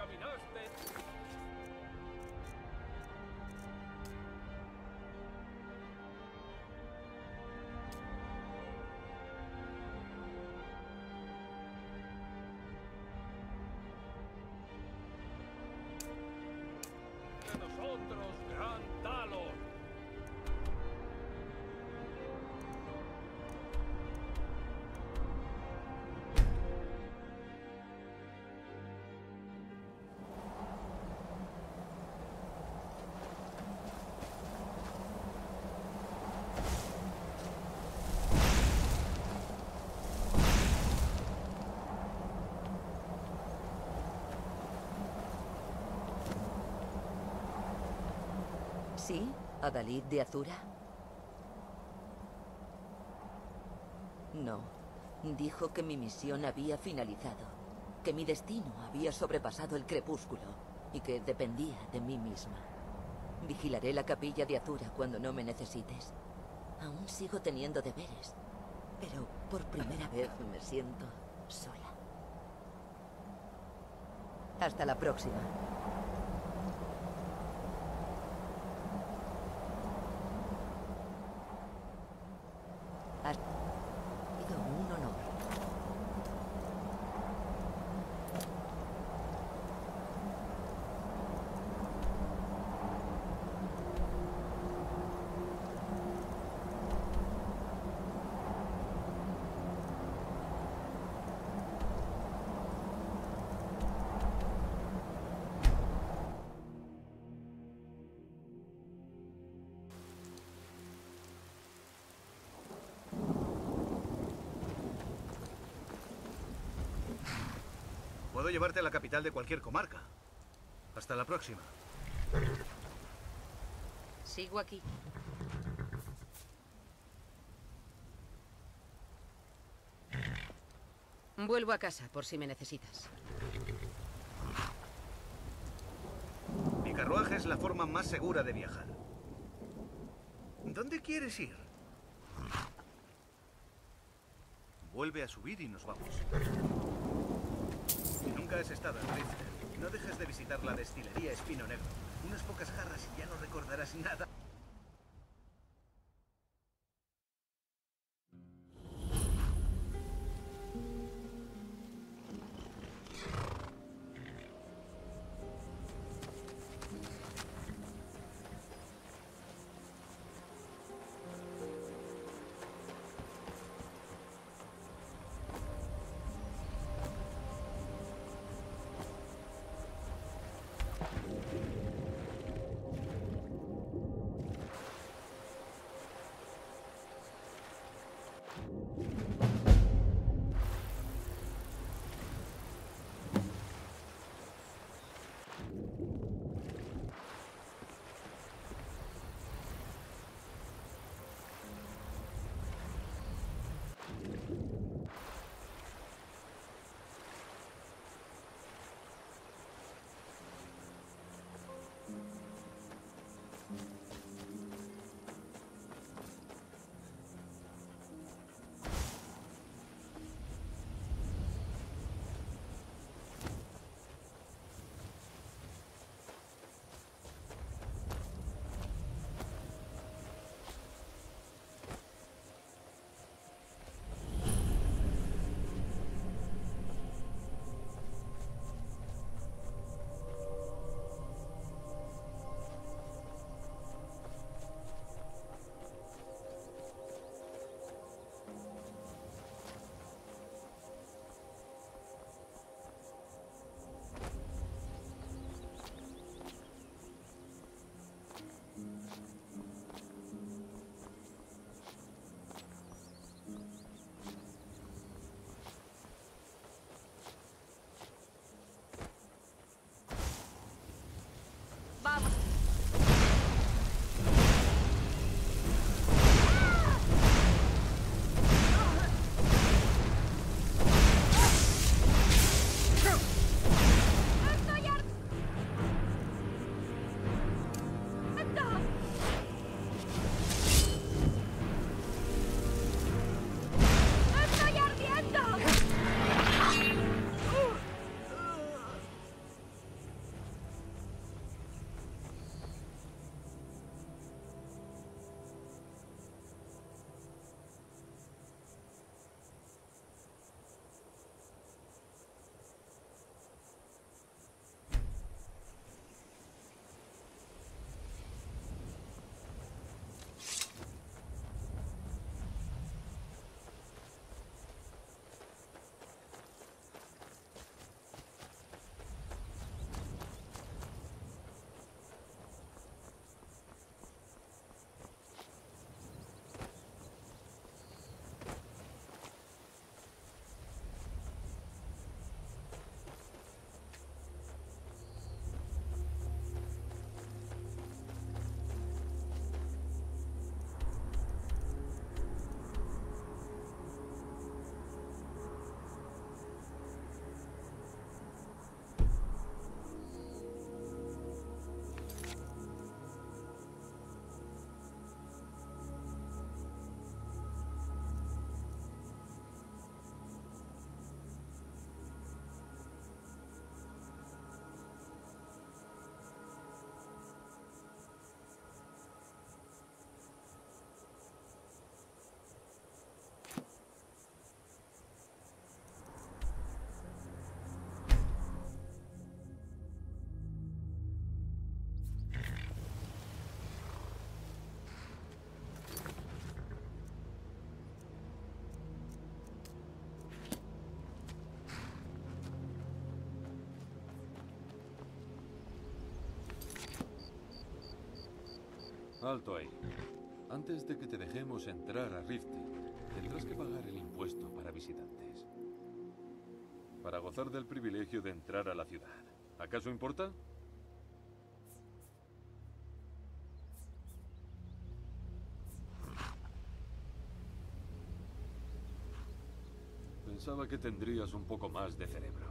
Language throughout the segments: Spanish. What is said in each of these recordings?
caminaste. ¿Sí? ¿Adalid de Azura? No. Dijo que mi misión había finalizado. Que mi destino había sobrepasado el crepúsculo. Y que dependía de mí misma. Vigilaré la capilla de Azura cuando no me necesites. Aún sigo teniendo deberes. Pero por primera vez me siento sola. Hasta la próxima. Puedo llevarte a la capital de cualquier comarca. Hasta la próxima. Sigo aquí. Vuelvo a casa por si me necesitas. Mi carruaje es la forma más segura de viajar. ¿Dónde quieres ir? Vuelve a subir y nos vamos. Si nunca has estado en no dejes de visitar la destilería Espino Negro. Unas pocas jarras y ya no recordarás nada. Alto ahí. Antes de que te dejemos entrar a Riften, tendrás que pagar el impuesto para visitantes. Para gozar del privilegio de entrar a la ciudad. ¿Acaso importa? Pensaba que tendrías un poco más de cerebro.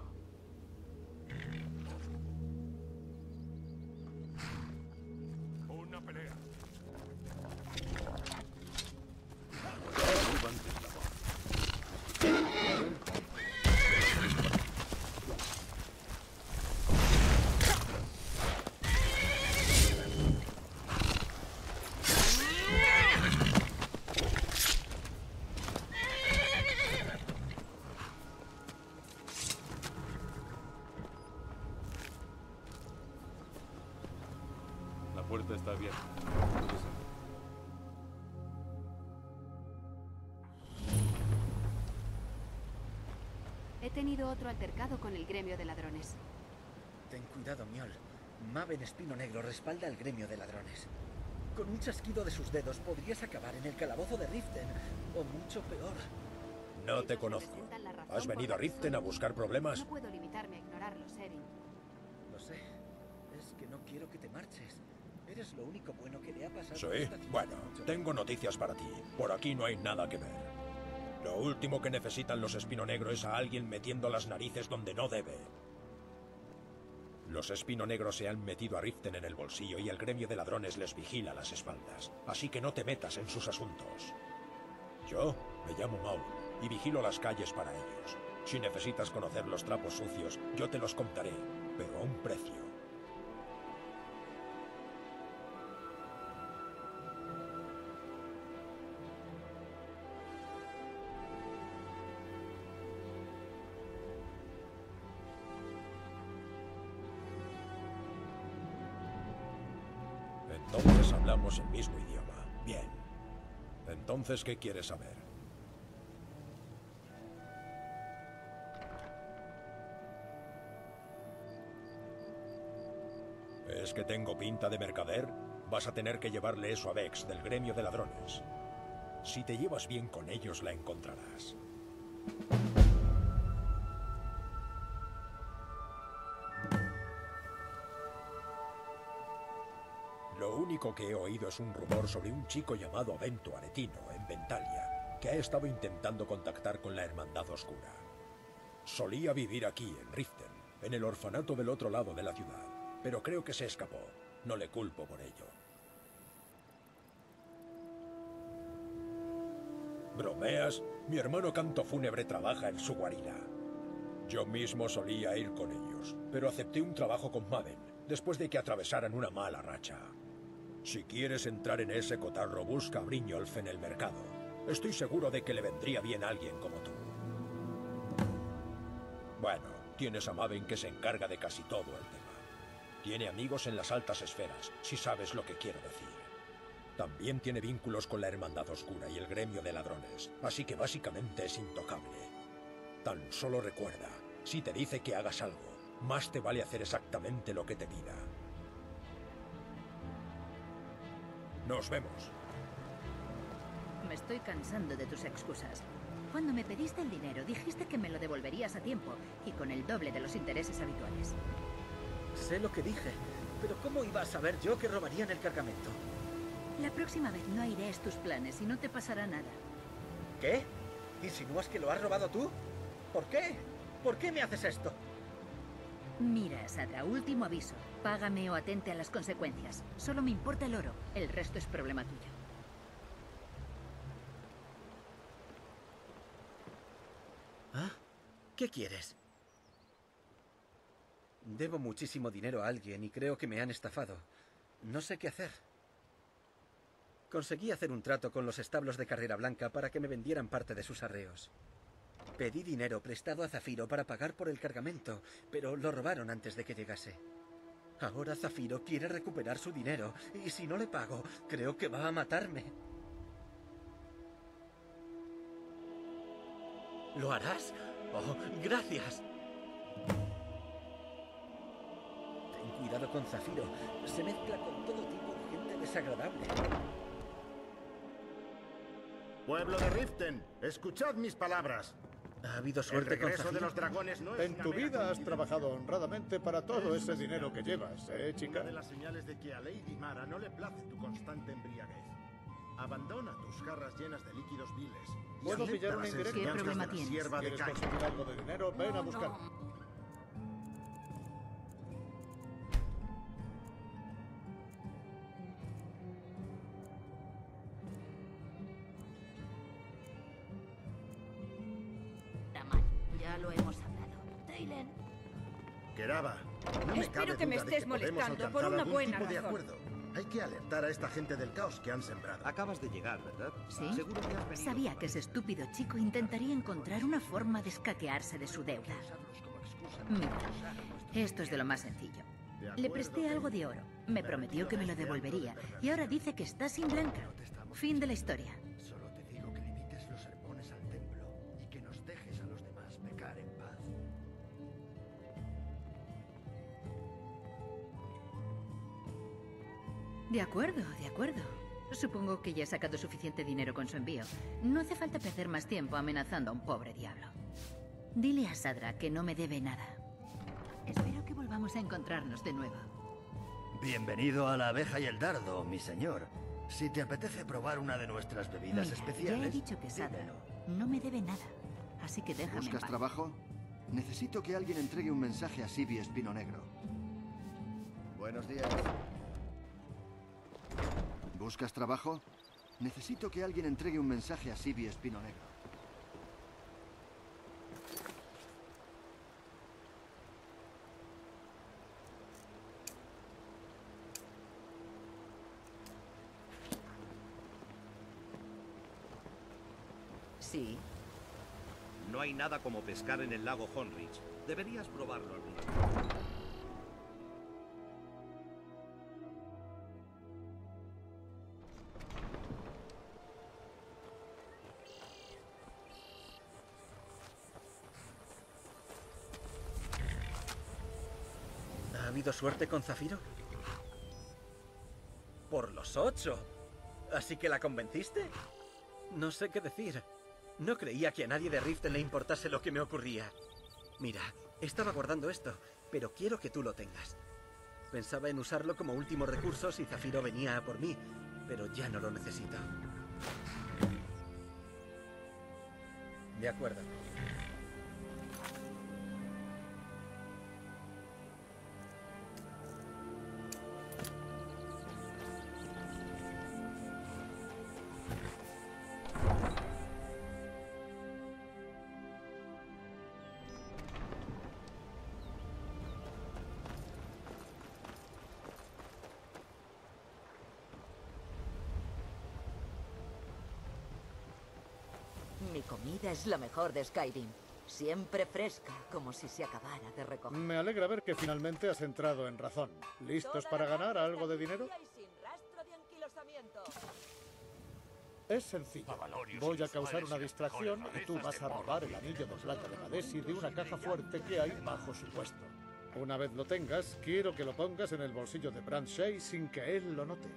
Otro altercado con el gremio de ladrones. Ten cuidado, Miol. Maven Espino Negro respalda al gremio de ladrones. Con un chasquido de sus dedos podrías acabar en el calabozo de Riften, o mucho peor. No te conozco. ¿Has venido a Riften a buscar problemas? No puedo limitarme a ignorarlos, Erin. Lo sé. Es que no quiero que te marches. Eres lo único bueno que le ha pasado a Sí, bueno, tengo noticias para ti. Por aquí no hay nada que ver. Último que necesitan los Espino Negro es a alguien metiendo las narices donde no debe. Los Espino Negros se han metido a Riften en el bolsillo y el gremio de ladrones les vigila las espaldas. Así que no te metas en sus asuntos. Yo me llamo Maul y vigilo las calles para ellos. Si necesitas conocer los trapos sucios, yo te los contaré, pero a un precio. Entonces hablamos el mismo idioma. Bien. Entonces, ¿qué quieres saber? ¿Es que tengo pinta de mercader? Vas a tener que llevarle eso a Vex del gremio de ladrones. Si te llevas bien con ellos, la encontrarás. Único que he oído es un rumor sobre un chico llamado Avento Aretino en Ventalia, que ha estado intentando contactar con la Hermandad Oscura. Solía vivir aquí, en Riften, en el orfanato del otro lado de la ciudad, pero creo que se escapó. No le culpo por ello. ¿Bromeas? Mi hermano Canto Fúnebre trabaja en su guarida. Yo mismo solía ir con ellos, pero acepté un trabajo con Maven después de que atravesaran una mala racha. Si quieres entrar en ese cotarro, busca a Briñolf en el mercado. Estoy seguro de que le vendría bien a alguien como tú. Bueno, tienes a Maven que se encarga de casi todo el tema. Tiene amigos en las altas esferas, si sabes lo que quiero decir. También tiene vínculos con la Hermandad Oscura y el gremio de ladrones, así que básicamente es intocable. Tan solo recuerda, si te dice que hagas algo, más te vale hacer exactamente lo que te pida. Nos vemos. Me estoy cansando de tus excusas. Cuando me pediste el dinero, dijiste que me lo devolverías a tiempo y con el doble de los intereses habituales. Sé lo que dije, pero ¿cómo iba a saber yo que robarían el cargamento? La próxima vez no airees tus planes y no te pasará nada. ¿Qué? ¿Insinúas que lo has robado tú? ¿Por qué? ¿Por qué me haces esto? Mira, Sadra, último aviso. Págame o atente a las consecuencias. Solo me importa el oro. El resto es problema tuyo. ¿Ah? ¿Qué quieres? Debo muchísimo dinero a alguien y creo que me han estafado. No sé qué hacer. Conseguí hacer un trato con los establos de Carrera Blanca para que me vendieran parte de sus arreos. Pedí dinero prestado a Zafiro para pagar por el cargamento, pero lo robaron antes de que llegase. Ahora Zafiro quiere recuperar su dinero, y si no le pago, creo que va a matarme. ¿Lo harás? Oh, gracias. Ten cuidado con Zafiro. Se mezcla con todo tipo de gente desagradable. Pueblo de Riften, escuchad mis palabras. Ha habido El suerte con regreso de Zafiro. los dragones no es En una tu vida has trabajado honradamente para todo ese dinero que llevas, ¿eh, Una chica? de las señales de que a Lady Mara no le place tu constante embriaguez. Abandona tus jarras llenas de líquidos viles. ¿Puedo pillar una las indirecta? ¿Qué enseñanzas problema de la tienes? sierva de ¿Quieres Kai. conseguir algo de dinero? Ven a buscar. Estés molestando por una buena tipo de razón. acuerdo. Hay que alertar a esta gente del caos que han sembrado. Acabas de llegar, ¿verdad? ¿sí? Seguro que has venido Sabía que ese estúpido chico intentaría encontrar una forma de escaquearse de su deuda. Mira, esto es de lo más sencillo. Le presté algo de oro. Me prometió que me lo devolvería. Y ahora dice que está sin Blanca. Fin de la historia. De acuerdo, de acuerdo. Supongo que ya he sacado suficiente dinero con su envío. No hace falta perder más tiempo amenazando a un pobre diablo. Dile a Sadra que no me debe nada. Espero que volvamos a encontrarnos de nuevo. Bienvenido a la abeja y el dardo, mi señor. Si te apetece probar una de nuestras bebidas Mira, especiales. ya he dicho que Sadra dímelo. no me debe nada. Así que déjame en ¿Buscas paz. trabajo? Necesito que alguien entregue un mensaje a Sibi Espino Negro. Buenos días. ¿Buscas trabajo? Necesito que alguien entregue un mensaje a Sibi Espino Negro. Sí. No hay nada como pescar en el lago Honrich. Deberías probarlo alguna vez. Habido suerte con Zafiro? Por los ocho. ¿Así que la convenciste? No sé qué decir. No creía que a nadie de Riften le importase lo que me ocurría. Mira, estaba guardando esto, pero quiero que tú lo tengas. Pensaba en usarlo como último recurso si Zafiro venía a por mí, pero ya no lo necesito. De acuerdo. Es la mejor de Skyrim. Siempre fresca, como si se acabara de recoger. Me alegra ver que finalmente has entrado en razón. ¿Listos para ganar algo de dinero? Es sencillo. Voy a causar una distracción y tú vas a robar el anillo de plata de Madesi de una caja fuerte que hay bajo su puesto. Una vez lo tengas, quiero que lo pongas en el bolsillo de Brand Shea sin que él lo note.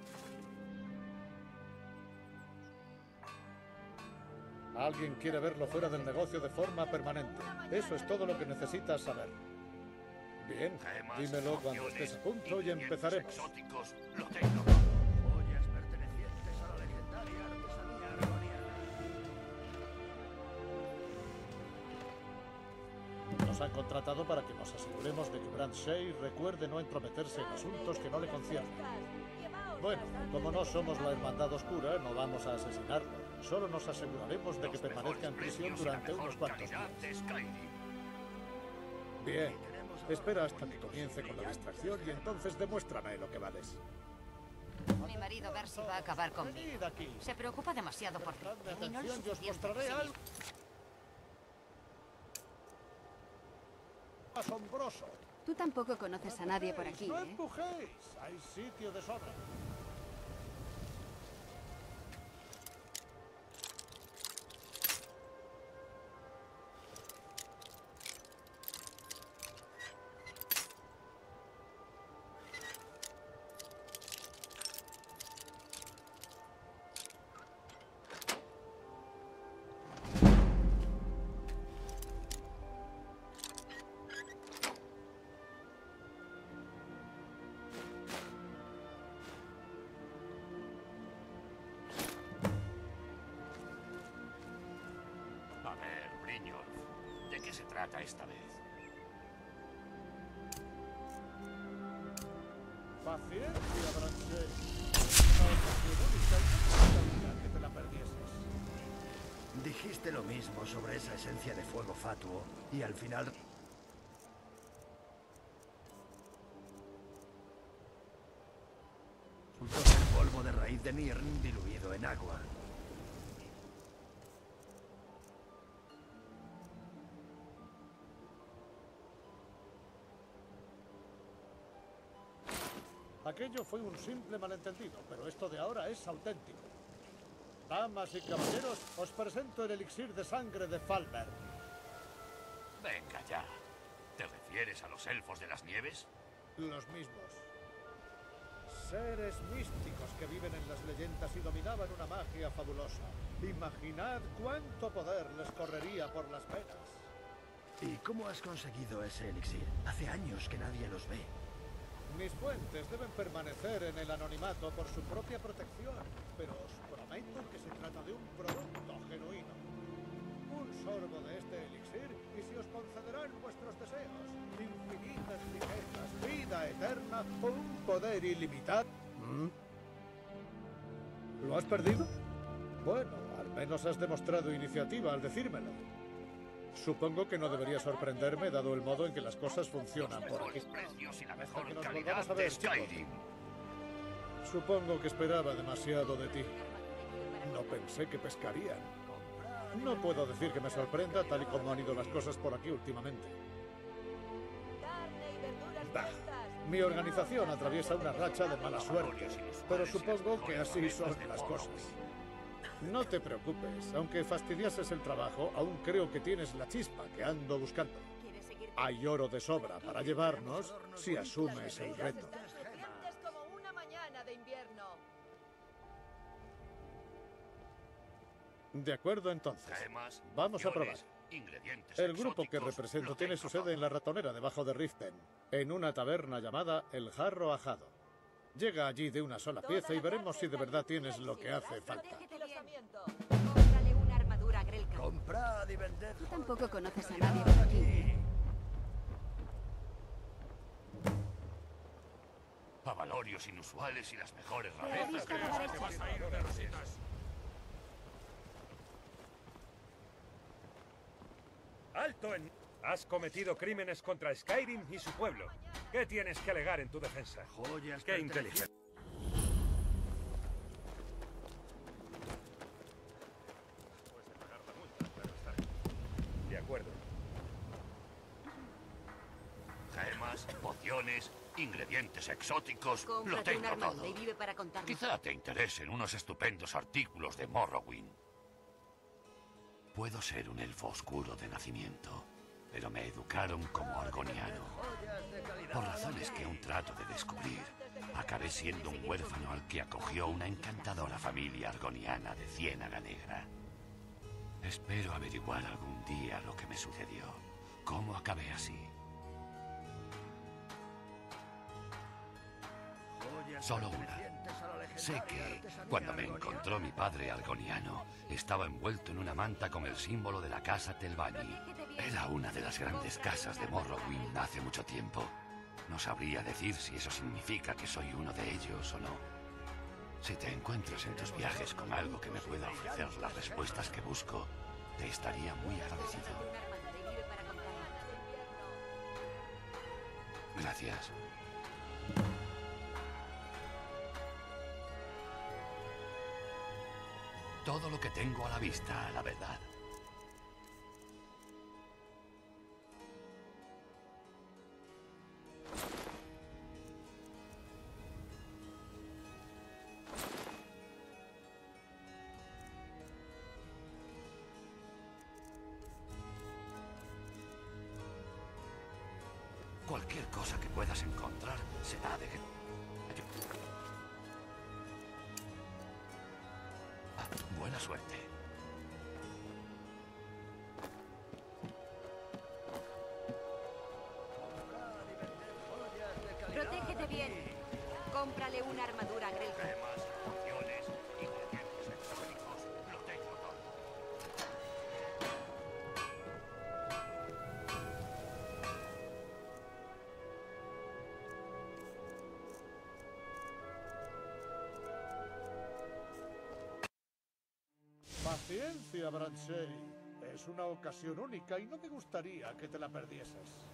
Alguien quiere verlo fuera del negocio de forma permanente. Eso es todo lo que necesitas saber. Bien, dímelo cuando estés a punto y empezaremos. Lo tengo. Nos han contratado para que nos aseguremos de que Brand Shea recuerde no entrometerse en asuntos que no le conciernen. Bueno, como no somos la Hermandad Oscura, no vamos a asesinarlo. Solo nos aseguraremos de que permanezca en prisión durante unos cuantos días. Bien, espera hasta que comience con la distracción y entonces demuéstrame lo que vales. Mi marido Bersi va a acabar conmigo. Se preocupa demasiado por mí y no lo Atención, yo os suficiente por mostraré sí algo mismo. asombroso. Tú tampoco conoces a nadie por aquí, No ¿eh? empujéis, hay sitio de sobra. Esta vez. Paciencia, que te la perdieses. Dijiste lo mismo sobre esa esencia de fuego fatuo y al final... Resultó ser polvo de raíz de Nirn diluido en agua. Aquello fue un simple malentendido, pero esto de ahora es auténtico. Damas y caballeros, os presento el elixir de sangre de Falmer. Venga ya. ¿Te refieres a los elfos de las nieves? Los mismos. Seres místicos que viven en las leyendas y dominaban una magia fabulosa. Imaginad cuánto poder les correría por las venas. ¿Y cómo has conseguido ese elixir? Hace años que nadie los ve. Mis fuentes deben permanecer en el anonimato por su propia protección, pero os prometo que se trata de un producto genuino. Un sorbo de este elixir y se os concederán vuestros deseos. Infinitas riquezas, vida eterna o un poder ilimitado. ¿Mm? ¿Lo has perdido? Bueno, al menos has demostrado iniciativa al decírmelo. Supongo que no debería sorprenderme dado el modo en que las cosas funcionan por aquí. precios y la Hasta mejor que nos calidad volvamos a de ver, chicos. Skyrim. Supongo que esperaba demasiado de ti. No pensé que pescarían. No puedo decir que me sorprenda tal y como han ido las cosas por aquí últimamente. Bah, mi organización atraviesa una racha de mala suerte, pero supongo que así son las cosas. No te preocupes, aunque fastidiases el trabajo, aún creo que tienes la chispa que ando buscando. Hay oro de sobra para llevarnos si asumes el reto. De acuerdo entonces. Vamos a probar. El grupo que represento tiene su sede en la ratonera debajo de Riften, en una taberna llamada El Jarro Ajado. Llega allí de una sola pieza y veremos si de verdad tienes lo que hace falta. Cómprale una armadura a Grelka. Comprad y vended. Tú tampoco conoces a nadie por aquí. Avalorios inusuales y las mejores Te rarezas. chasco. países de rositas. ¡Alto en... Has cometido crímenes contra Skyrim y su pueblo. ¿Qué tienes que alegar en tu defensa? Joyas ¡Qué inteligente! De acuerdo. Gemas, pociones, ingredientes exóticos. Lo tengo todo. y vive para contarnos. Quizá te interesen unos estupendos artículos de Morrowind. Puedo ser un elfo oscuro de nacimiento, pero me educaron como argoniano. Por razones que aún trato de descubrir, acabé siendo un huérfano al que acogió una encantadora familia argoniana de Ciénaga Negra. Espero averiguar algún día lo que me sucedió, cómo acabé así. Solo una. Sé que, cuando me encontró mi padre argoniano, estaba envuelto en una manta con el símbolo de la casa Telvani. Era una de las grandes casas de Morrowind hace mucho tiempo. No sabría decir si eso significa que soy uno de ellos o no. Si te encuentras en tus viajes con algo que me pueda ofrecer las respuestas que busco, te estaría muy agradecido. Gracias. Todo lo que tengo a la vista, la verdad. Cualquier cosa que puedas encontrar será de... bien. Cómprale una armadura a Grelka. Paciencia, Branchey. Es una ocasión única y no me gustaría que te la perdieses.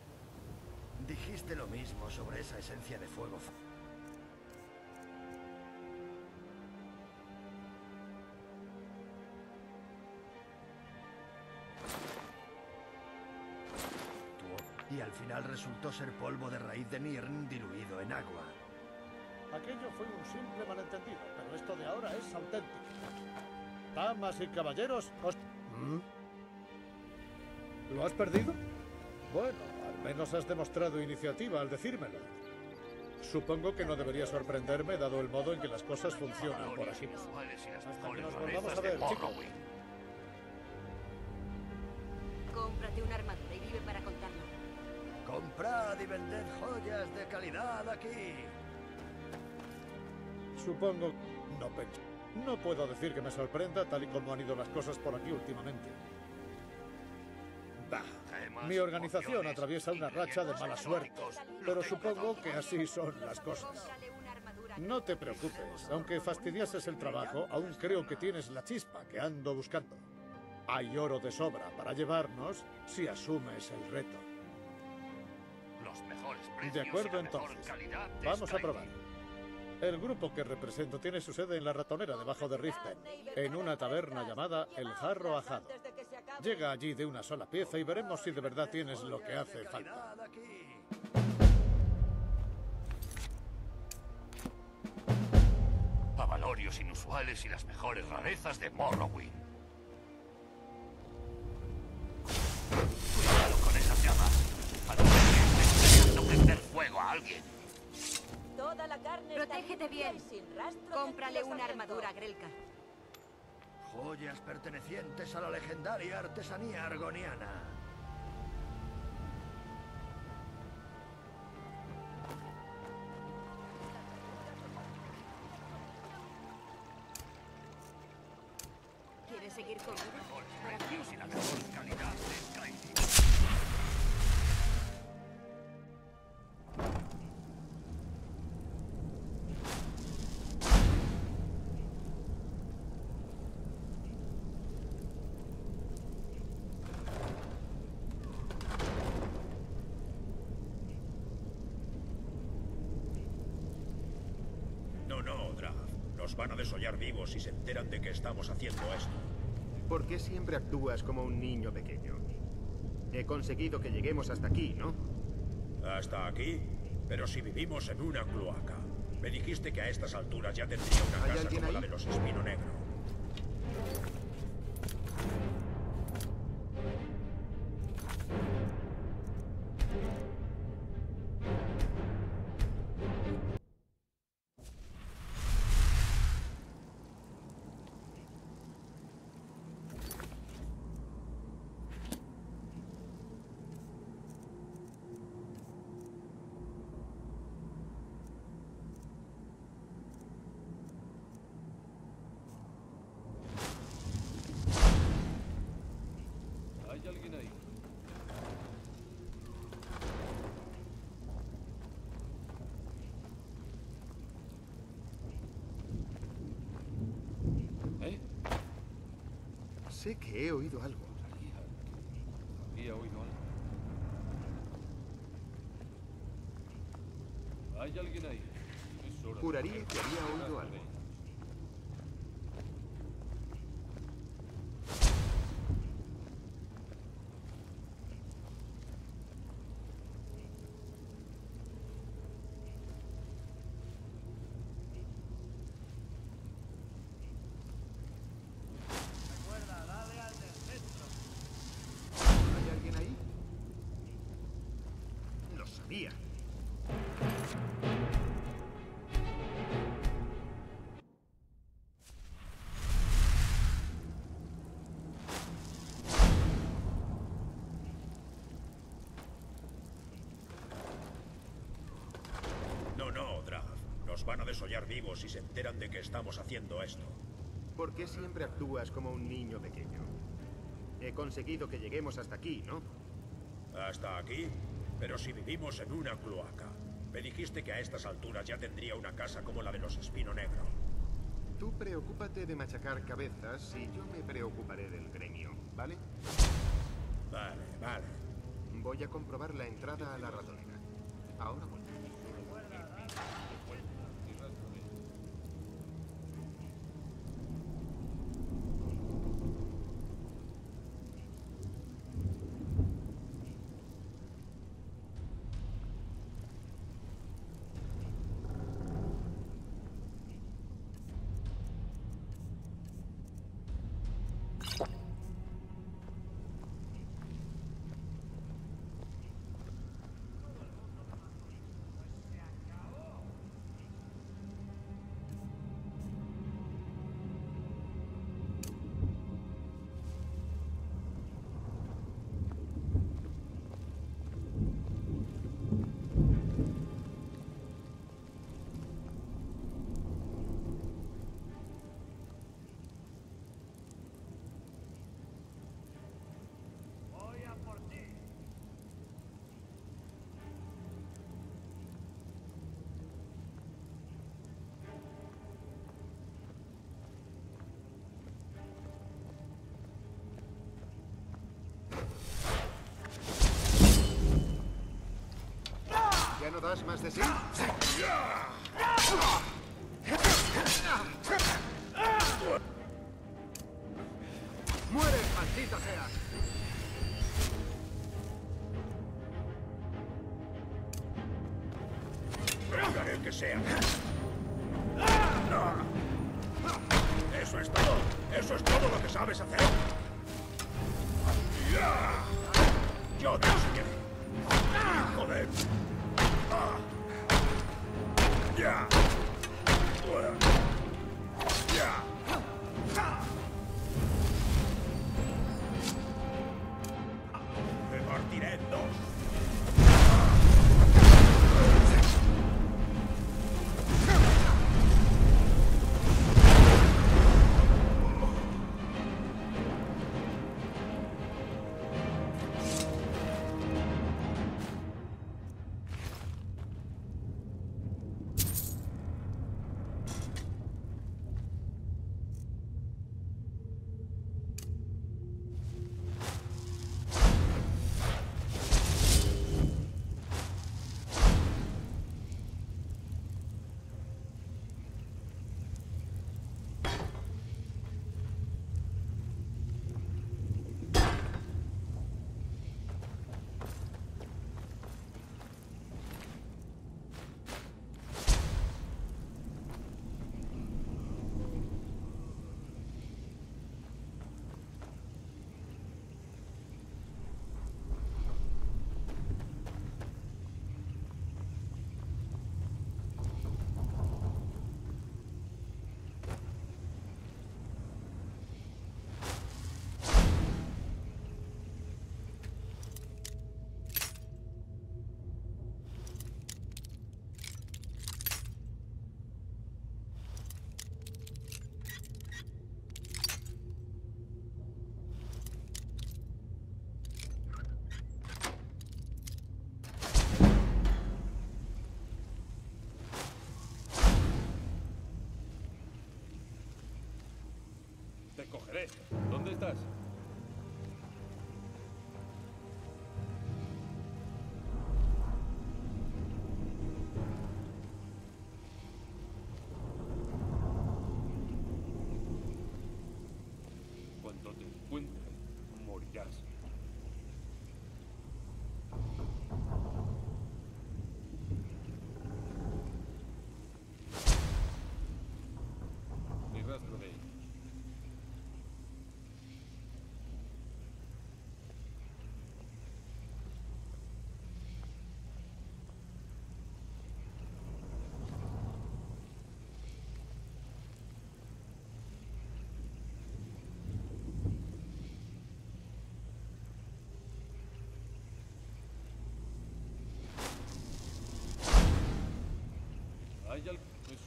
Dijiste lo mismo sobre esa esencia de fuego. Y al final resultó ser polvo de raíz de Nirn diluido en agua. Aquello fue un simple malentendido, pero esto de ahora es auténtico. Damas y caballeros, os... ¿Mm? ¿Lo has perdido? Bueno, menos has demostrado iniciativa al decírmelo. Supongo que no debería sorprenderme dado el modo en que las cosas funcionan por aquí. Hasta que nos volvamos a ver, chicos. Cómprate una armadura y vive para contarlo. Comprad y vended joyas de calidad aquí. Supongo... No pensé. No puedo decir que me sorprenda tal y como han ido las cosas por aquí últimamente. Mi organización atraviesa una racha de mala suerte, pero supongo que así son las cosas. No te preocupes, aunque fastidiases el trabajo, aún creo que tienes la chispa que ando buscando. Hay oro de sobra para llevarnos si asumes el reto. Los mejores De precios y acuerdo entonces. calidad de Vamos a probar. El grupo que represento tiene su sede en la ratonera debajo de Riften, en una taberna llamada El Jarro Ajado. Llega allí de una sola pieza y veremos si de verdad tienes lo que hace falta. Avalorios inusuales y las mejores rarezas de Morrowind. Cuidado con esas llamas. Parece que prender fuego a alguien. Toda la carne Protégete bien. Cómprale una armadura, Grelka. Joyas pertenecientes a la legendaria artesanía argoniana. ¿Quieres seguir conmigo? Precios y la mejor calidad de van a desollar vivos si se enteran de que estamos haciendo esto. ¿Por qué siempre actúas como un niño pequeño? He conseguido que lleguemos hasta aquí, ¿no? ¿Hasta aquí? Pero si vivimos en una cloaca. Me dijiste que a estas alturas ya tendría una ¿Hay casa como la de los Espino Negro. He oído algo. Van a desollar vivos si se enteran de que estamos haciendo esto. ¿Por qué siempre actúas como un niño pequeño? He conseguido que lleguemos hasta aquí, ¿no? ¿Hasta aquí? Pero si vivimos en una cloaca. Me dijiste que a estas alturas ya tendría una casa como la de los Espino Negro. Tú preocúpate de machacar cabezas y yo me preocuparé del gremio, ¿vale? Vale, vale. Voy a comprobar la entrada a la ratonera. Ahora no más de sí? ¡Muere, maldita sea! Que sea. Eso es todo. Eso es todo lo que sabes hacer. ¿Dónde estás?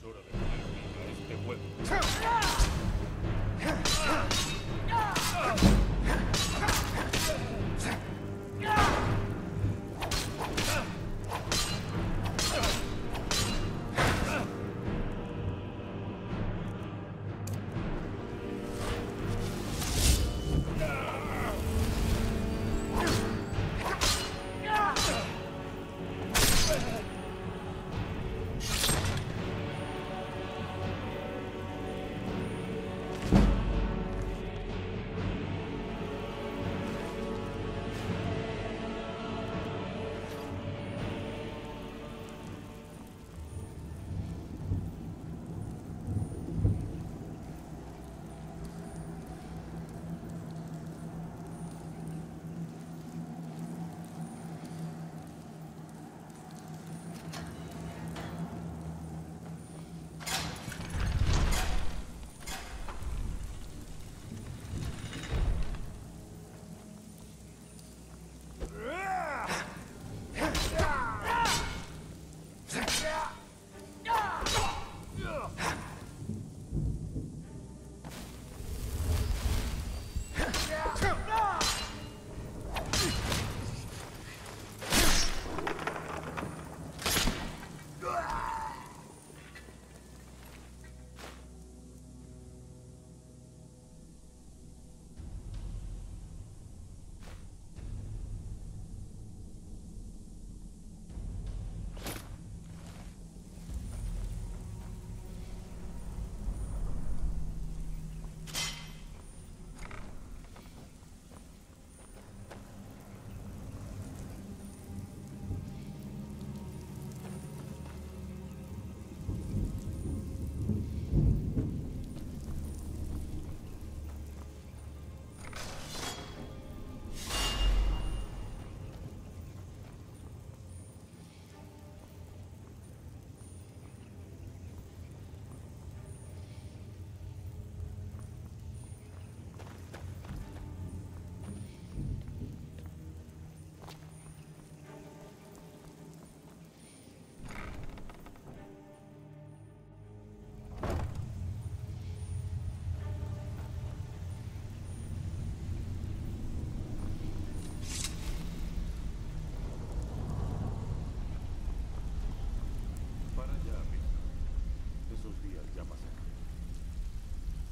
Hora de a este juego.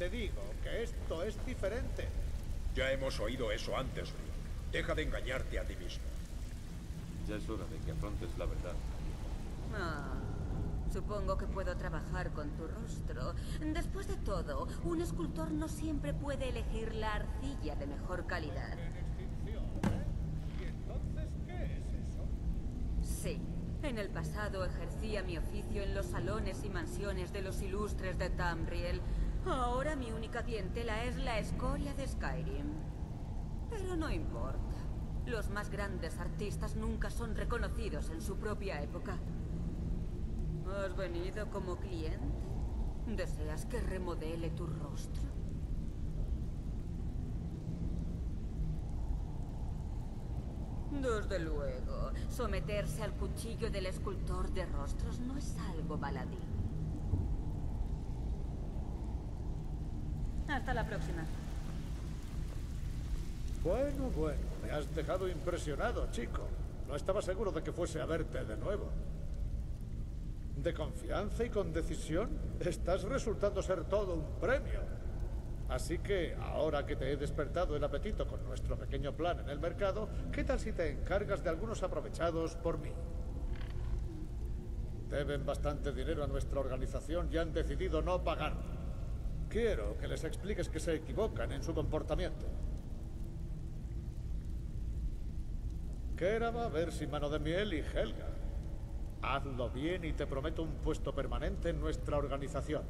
Te digo que esto es diferente. Ya hemos oído eso antes, Rick. Deja de engañarte a ti mismo. Ya es hora de que afrontes la verdad. Ah, supongo que puedo trabajar con tu rostro. Después de todo, un escultor no siempre puede elegir la arcilla de mejor calidad. ¿Y entonces qué es eso? Sí. En el pasado ejercía mi oficio en los salones y mansiones de los ilustres de Tamriel. Ahora mi única clientela es la escoria de Skyrim. Pero no importa. Los más grandes artistas nunca son reconocidos en su propia época. ¿Has venido como cliente? ¿Deseas que remodele tu rostro? Desde luego, someterse al cuchillo del escultor de rostros no es algo baladí. Hasta la próxima. Bueno, bueno, me has dejado impresionado, chico. No estaba seguro de que fuese a verte de nuevo. De confianza y con decisión, estás resultando ser todo un premio. Así que, ahora que te he despertado el apetito con nuestro pequeño plan en el mercado, ¿qué tal si te encargas de algunos aprovechados por mí? Deben bastante dinero a nuestra organización y han decidido no pagar. Quiero que les expliques que se equivocan en su comportamiento. Kéraba, ver si mano de miel y Helga. Hazlo bien y te prometo un puesto permanente en nuestra organización.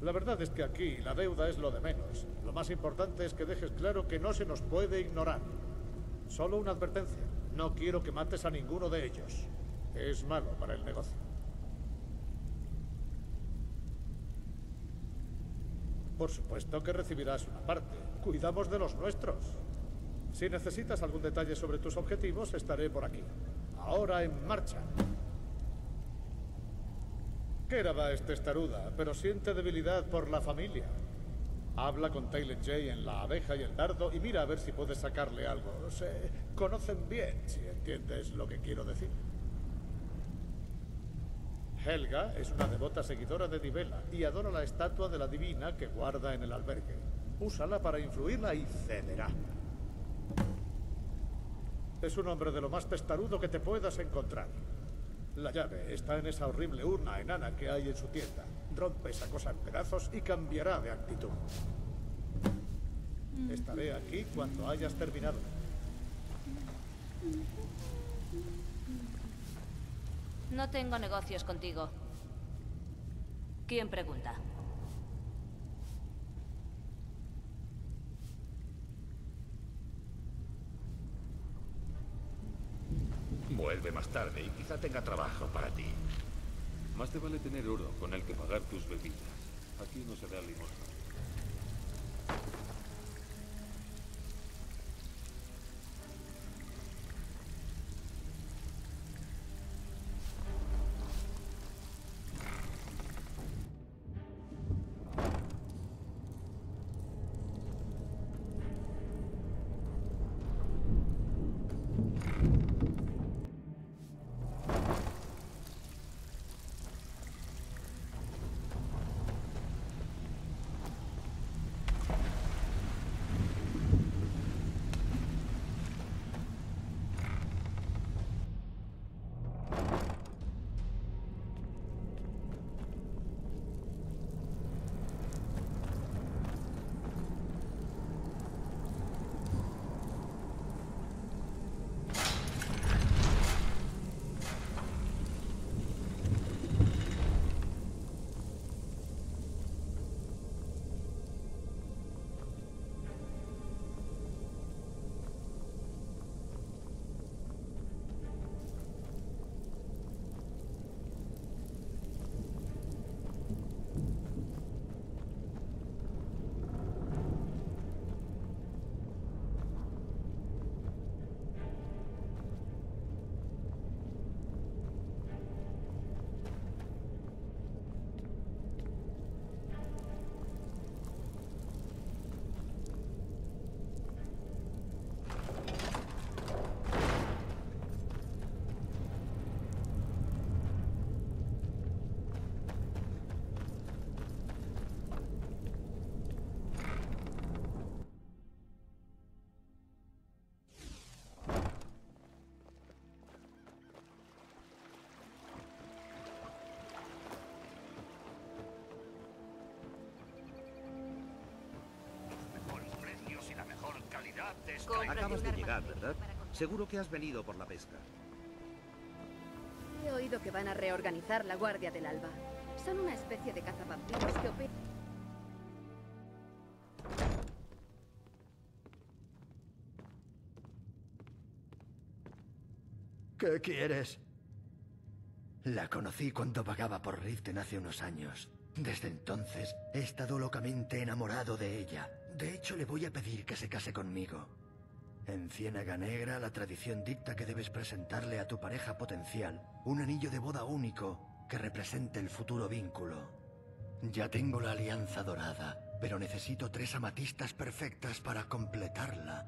La verdad es que aquí la deuda es lo de menos. Lo más importante es que dejes claro que no se nos puede ignorar. Solo una advertencia. No quiero que mates a ninguno de ellos. Es malo para el negocio. Por supuesto que recibirás una parte. Cuidamos de los nuestros. Si necesitas algún detalle sobre tus objetivos, estaré por aquí. Ahora en marcha. Keraba es testaruda, pero siente debilidad por la familia. Habla con Taylor Jay en La abeja y el dardo y mira a ver si puedes sacarle algo. Se conocen bien, si entiendes lo que quiero decir. Helga es una devota seguidora de Divela y adora la estatua de la divina que guarda en el albergue. Úsala para influirla y cederá. Es un hombre de lo más testarudo que te puedas encontrar. La llave está en esa horrible urna enana que hay en su tienda. Rompe esa cosa en pedazos y cambiará de actitud. Estaré aquí cuando hayas terminado. No tengo negocios contigo. ¿Quién pregunta? Vuelve más tarde y quizá tenga trabajo para ti. Más te vale tener oro con el que pagar tus bebidas. Aquí no se da limosna. Acabas de llegar, ¿verdad? Seguro que has venido por la pesca. He oído que van a reorganizar la Guardia del Alba. Son una especie de cazavampiros que operan... ¿Qué quieres? La conocí cuando vagaba por Riften hace unos años. Desde entonces he estado locamente enamorado de ella. De hecho, le voy a pedir que se case conmigo. En Ciénaga Negra, la tradición dicta que debes presentarle a tu pareja potencial un anillo de boda único que represente el futuro vínculo. Ya tengo la alianza dorada, pero necesito tres amatistas perfectas para completarla.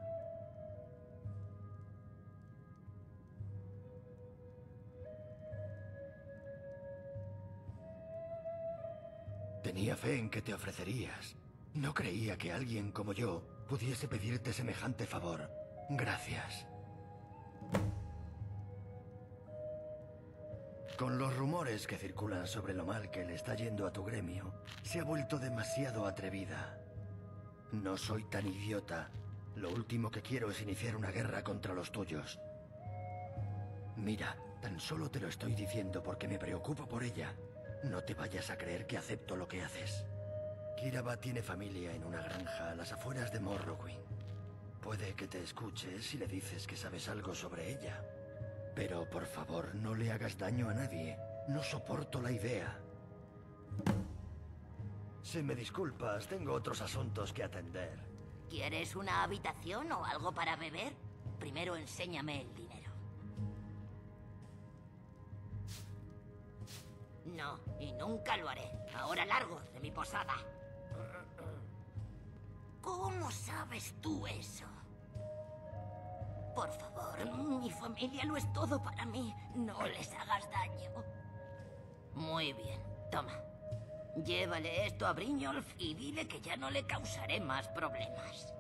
Tenía fe en que te ofrecerías. No creía que alguien como yo pudiese pedirte semejante favor. Gracias. Con los rumores que circulan sobre lo mal que le está yendo a tu gremio, se ha vuelto demasiado atrevida. No soy tan idiota. Lo último que quiero es iniciar una guerra contra los tuyos. Mira, tan solo te lo estoy diciendo porque me preocupo por ella. No te vayas a creer que acepto lo que haces. Kiraba tiene familia en una granja a las afueras de Morrowind. Puede que te escuche si le dices que sabes algo sobre ella. Pero por favor, no le hagas daño a nadie. No soporto la idea. Si me disculpas, tengo otros asuntos que atender. ¿Quieres una habitación o algo para beber? Primero enséñame el dinero. No, y nunca lo haré. Ahora largo de mi posada. ¿Cómo sabes tú eso? Por favor, mi familia lo es todo para mí. No les hagas daño. Muy bien, toma. Llévale esto a Briñolf y dile que ya no le causaré más problemas.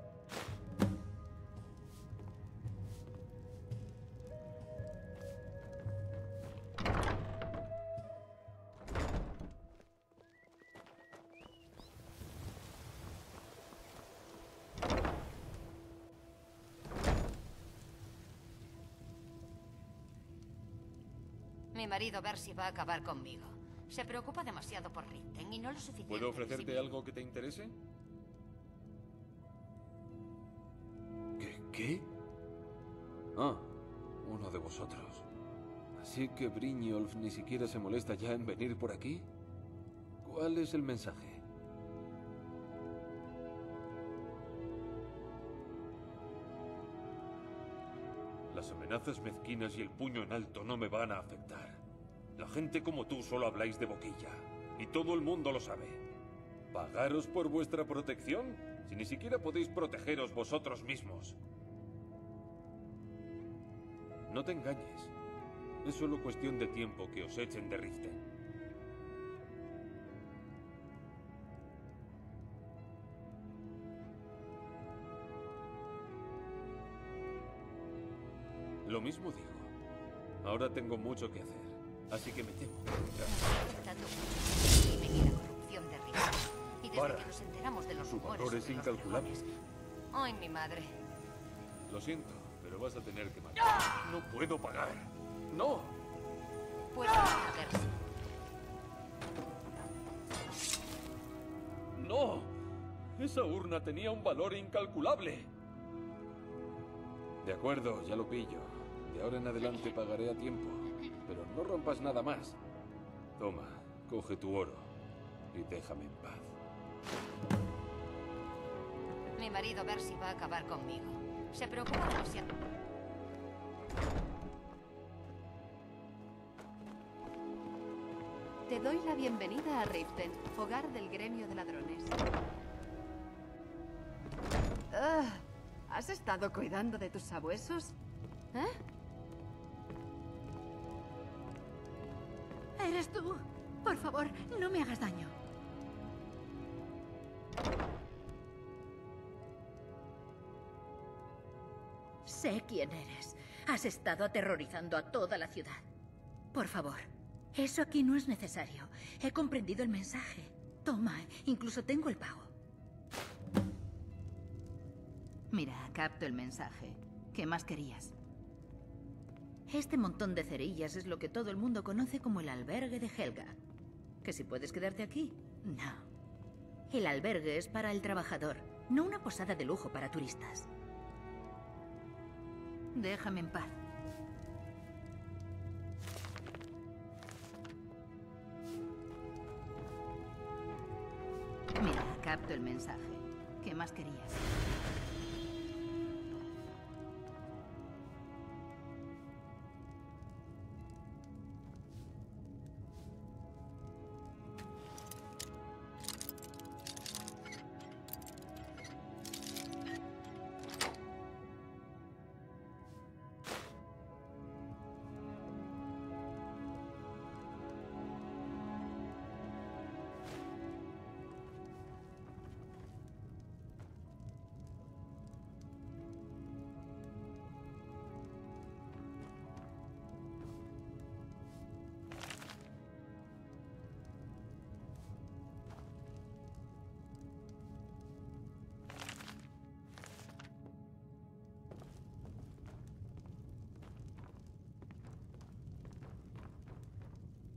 Mi marido Bersi va a acabar conmigo. Se preocupa demasiado por Ritten y no lo suficiente. ¿Puedo ofrecerte algo que te interese? ¿Qué? ¿Qué? Ah, uno de vosotros. Así que Brynjolf ni siquiera se molesta ya en venir por aquí. ¿Cuál es el mensaje? Las amenazas mezquinas y el puño en alto no me van a afectar. La gente como tú solo habláis de boquilla. Y todo el mundo lo sabe. ¿Pagaros por vuestra protección? Si ni siquiera podéis protegeros vosotros mismos. No te engañes. Es solo cuestión de tiempo que os echen de Riften. Lo mismo digo. Ahora tengo mucho que hacer, así que me temo. y desde Para. que nos enteramos de los Su valor es incalculable. Ay, mi madre. Lo siento, pero vas a tener que marchar. No puedo pagar. ¡No! Puedo Bersi. ¡No! Esa urna tenía un valor incalculable. De acuerdo, ya lo pillo. De ahora en adelante pagaré a tiempo. Pero no rompas nada más. Toma, coge tu oro y déjame en paz. Mi marido Bersi va a acabar conmigo. Se preocupa demasiado. Te doy la bienvenida a Riften, hogar del gremio de ladrones. Ah, ¿Has estado cuidando de tus sabuesos? ¿Eh? ¿Eres tú? Por favor, no me hagas daño. Sé quién eres. Has estado aterrorizando a toda la ciudad. Por favor, eso aquí no es necesario. He comprendido el mensaje. Toma, incluso tengo el pago. Mira, capto el mensaje. ¿Qué más querías? Este montón de cerillas es lo que todo el mundo conoce como el albergue de Helga. ¿Que si puedes quedarte aquí? No. El albergue es para el trabajador, no una posada de lujo para turistas. Déjame en paz. Mira, capto el mensaje. ¿Qué más querías?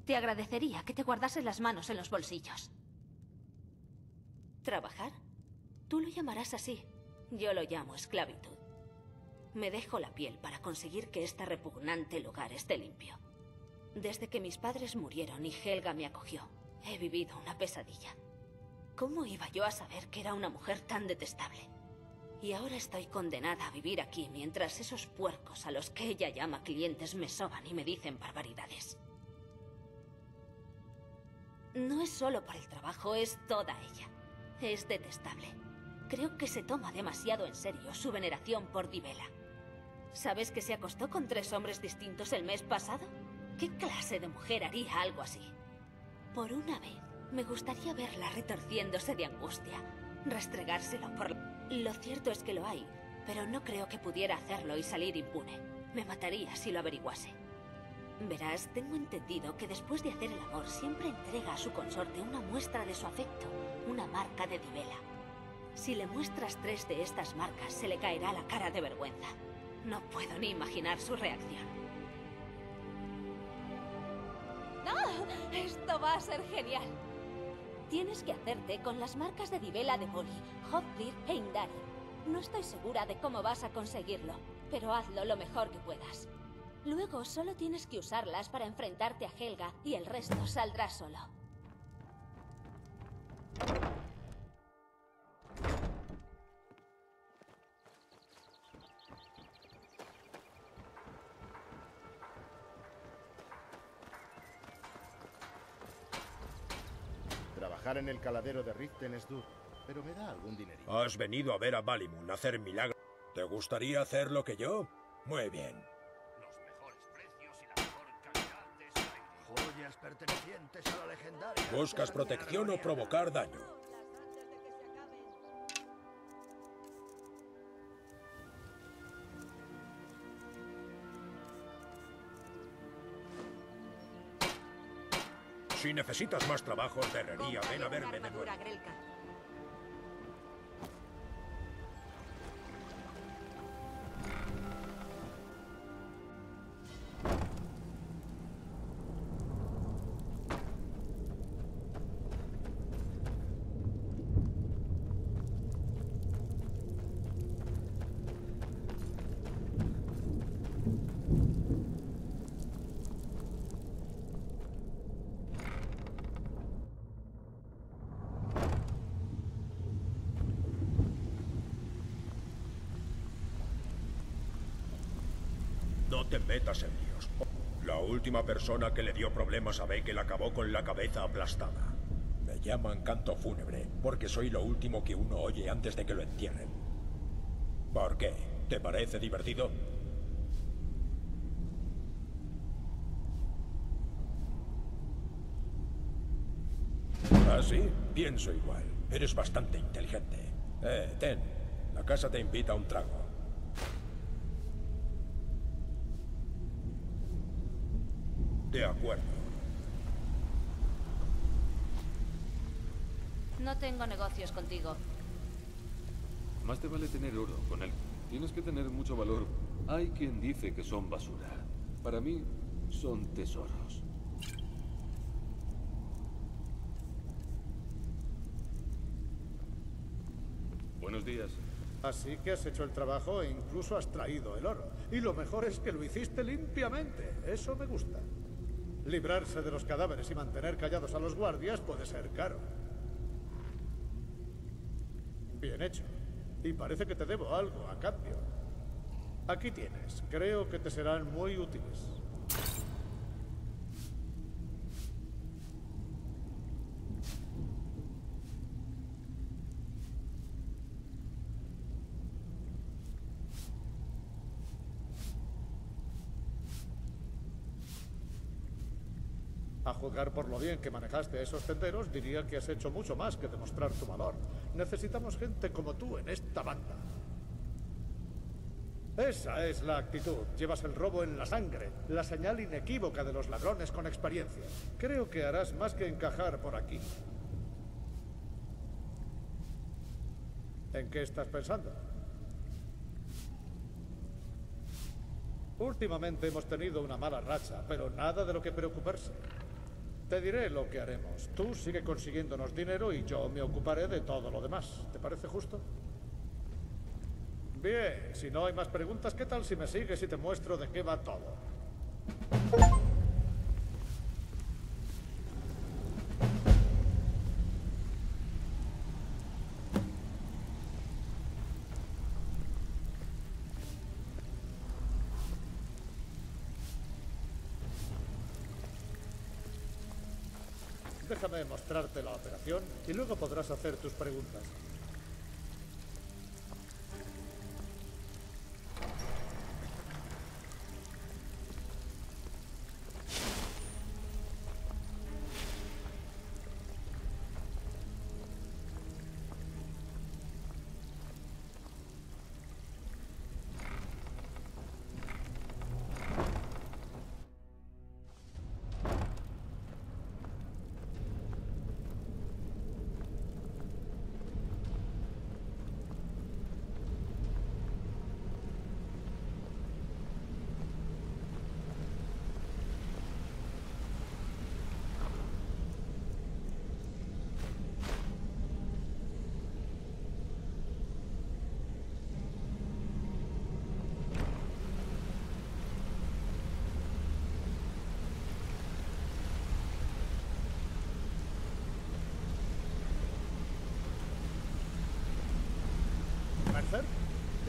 Te agradecería que te guardases las manos en los bolsillos. ¿Trabajar? Tú lo llamarás así. Yo lo llamo esclavitud. Me dejo la piel para conseguir que este repugnante lugar esté limpio. Desde que mis padres murieron y Helga me acogió, he vivido una pesadilla. ¿Cómo iba yo a saber que era una mujer tan detestable? Y ahora estoy condenada a vivir aquí mientras esos puercos a los que ella llama clientes me soban y me dicen barbaridades. No es solo por el trabajo, es toda ella. Es detestable. Creo que se toma demasiado en serio su veneración por Divela. ¿Sabes que se acostó con tres hombres distintos el mes pasado? ¿Qué clase de mujer haría algo así? Por una vez, me gustaría verla retorciéndose de angustia, restregárselo por... Lo cierto es que lo hay, pero no creo que pudiera hacerlo y salir impune. Me mataría si lo averiguase. Verás, tengo entendido que después de hacer el amor siempre entrega a su consorte una muestra de su afecto, una marca de Divela. Si le muestras tres de estas marcas, se le caerá la cara de vergüenza. No puedo ni imaginar su reacción. ¡No! Esto va a ser genial. Tienes que hacerte con las marcas de Divela de Boli, Hofdir e Indari. No estoy segura de cómo vas a conseguirlo, pero hazlo lo mejor que puedas. Luego solo tienes que usarlas para enfrentarte a Helga y el resto saldrá solo. Trabajar en el caladero de Richten es duro, pero me da algún dinerito. Has venido a ver a Balimun hacer milagros. ¿Te gustaría hacer lo que yo? Muy bien. Pertenecientes a la legendaria. ¿Buscas protección o provocar daño? Si necesitas más trabajos de herrería, ven a verme de nuevo. Te metas en líos. La última persona que le dio problemas a Beckel acabó con la cabeza aplastada. Me llaman canto fúnebre porque soy lo último que uno oye antes de que lo entierren. ¿Por qué? ¿Te parece divertido? ¿Ah, sí? Pienso igual. Eres bastante inteligente. Eh, ten. La casa te invita a un trago. De acuerdo. No tengo negocios contigo. Más te vale tener oro con él. Tienes que tener mucho valor. Hay quien dice que son basura. Para mí, son tesoros. Buenos días. Así que has hecho el trabajo e incluso has traído el oro. Y lo mejor es que lo hiciste limpiamente. Eso me gusta. Librarse de los cadáveres y mantener callados a los guardias puede ser caro. Bien hecho. Y parece que te debo algo a cambio. Aquí tienes. Creo que te serán muy útiles. Juzgar por lo bien que manejaste esos tenderos, diría que has hecho mucho más que demostrar tu valor. Necesitamos gente como tú en esta banda. Esa es la actitud. Llevas el robo en la sangre, la señal inequívoca de los ladrones con experiencia. Creo que harás más que encajar por aquí. ¿En qué estás pensando? Últimamente hemos tenido una mala racha, pero nada de lo que preocuparse. Te diré lo que haremos. Tú sigue consiguiéndonos dinero y yo me ocuparé de todo lo demás. ¿Te parece justo? Bien, si no hay más preguntas, ¿qué tal si me sigues y te muestro de qué va todo? Déjame mostrarte la operación y luego podrás hacer tus preguntas.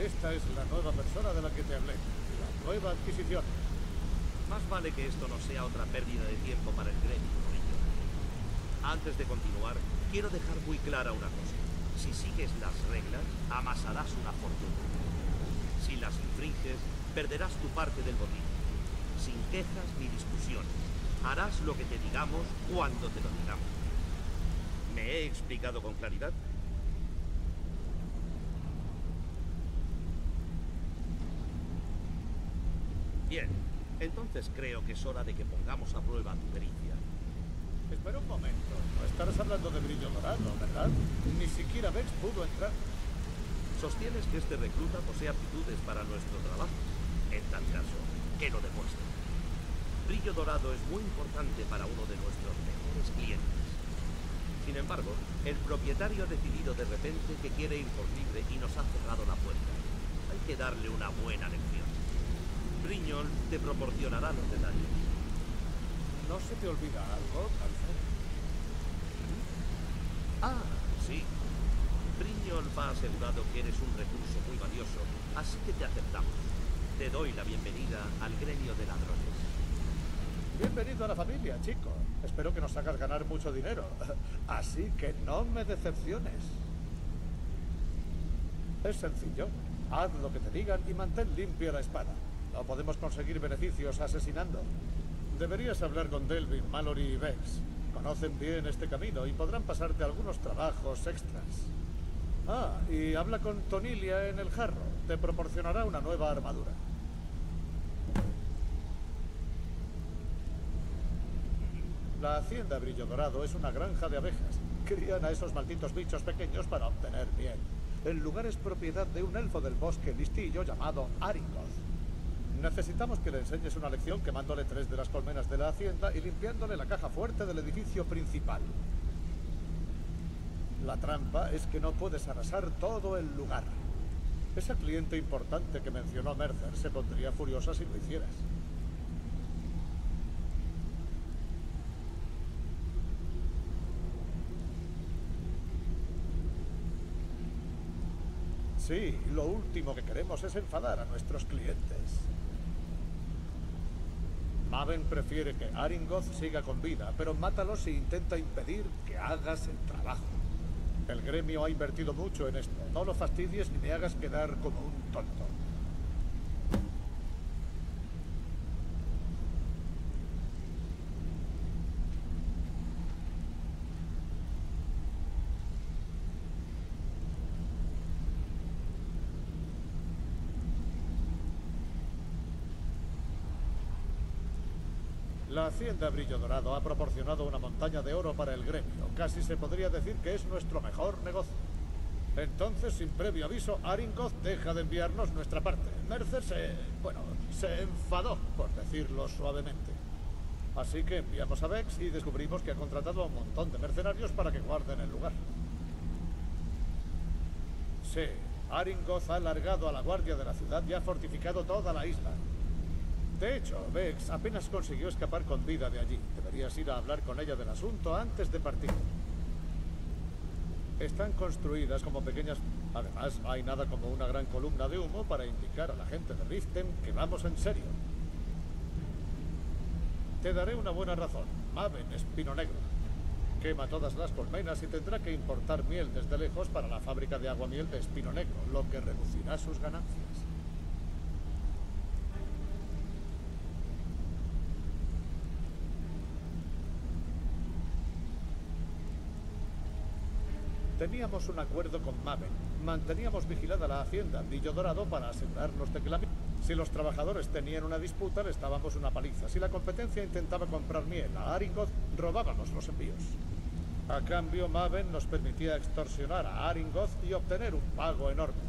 Esta es la nueva persona de la que te hablé. La nueva adquisición. Más vale que esto no sea otra pérdida de tiempo para el gremio. Antes de continuar, quiero dejar muy clara una cosa. Si sigues las reglas, amasarás una fortuna. Si las infringes, perderás tu parte del botín. Sin quejas ni discusiones. Harás lo que te digamos cuando te lo digamos. ¿Me he explicado con claridad? Bien, entonces creo que es hora de que pongamos a prueba tu pericia. Espera un momento. No estarás hablando de brillo dorado, ¿verdad? Ni siquiera Vex pudo entrar. Sostienes que este recluta posee aptitudes para nuestro trabajo. En tal caso, que lo demuestre. Brillo dorado es muy importante para uno de nuestros mejores clientes. Sin embargo, el propietario ha decidido de repente que quiere ir por libre y nos ha cerrado la puerta. Hay que darle una buena lección. Te proporcionará los detalles. ¿No se te olvida algo, Calcer? Ah, sí. Briñol va asegurado que eres un recurso muy valioso, así que te aceptamos. Te doy la bienvenida al gremio de ladrones. Bienvenido a la familia, chico. Espero que nos hagas ganar mucho dinero. Así que no me decepciones. Es sencillo. Haz lo que te digan y mantén limpia la espada. No podemos conseguir beneficios asesinando. Deberías hablar con Delvin, Mallory y Vex. Conocen bien este camino y podrán pasarte algunos trabajos extras. Ah, y habla con Tonilia en el jarro. Te proporcionará una nueva armadura. La hacienda Brillo Dorado es una granja de abejas. Crían a esos malditos bichos pequeños para obtener miel. El lugar es propiedad de un elfo del bosque listillo llamado Aringoth. Necesitamos que le enseñes una lección quemándole tres de las colmenas de la hacienda y limpiándole la caja fuerte del edificio principal. La trampa es que no puedes arrasar todo el lugar. Esa cliente importante que mencionó Mercer se pondría furiosa si lo hicieras. Sí, lo último que queremos es enfadar a nuestros clientes. Maven prefiere que Aringoth siga con vida, pero mátalo si intenta impedir que hagas el trabajo. El gremio ha invertido mucho en esto. No lo fastidies ni me hagas quedar como un tonto. La hacienda Brillo Dorado ha proporcionado una montaña de oro para el gremio. Casi se podría decir que es nuestro mejor negocio. Entonces, sin previo aviso, Aringoth deja de enviarnos nuestra parte. Mercer se... bueno, se enfadó, por decirlo suavemente. Así que enviamos a Vex y descubrimos que ha contratado a un montón de mercenarios para que guarden el lugar. Sí, Aringoth ha alargado a la guardia de la ciudad y ha fortificado toda la isla. De hecho, Vex apenas consiguió escapar con vida de allí. Deberías ir a hablar con ella del asunto antes de partir. Están construidas como pequeñas... Además, no hay nada como una gran columna de humo para indicar a la gente de Riften que vamos en serio. Te daré una buena razón. Maven es pino negro. Quema todas las colmenas y tendrá que importar miel desde lejos para la fábrica de aguamiel de espino negro, lo que reducirá sus ganancias. Teníamos un acuerdo con Maven. Manteníamos vigilada la hacienda Brillo Dorado para asegurarnos de que la... Si los trabajadores tenían una disputa, le estábamos una paliza. Si la competencia intentaba comprar miel a Aringoth, robábamos los envíos. A cambio, Maven nos permitía extorsionar a Aringoth y obtener un pago enorme.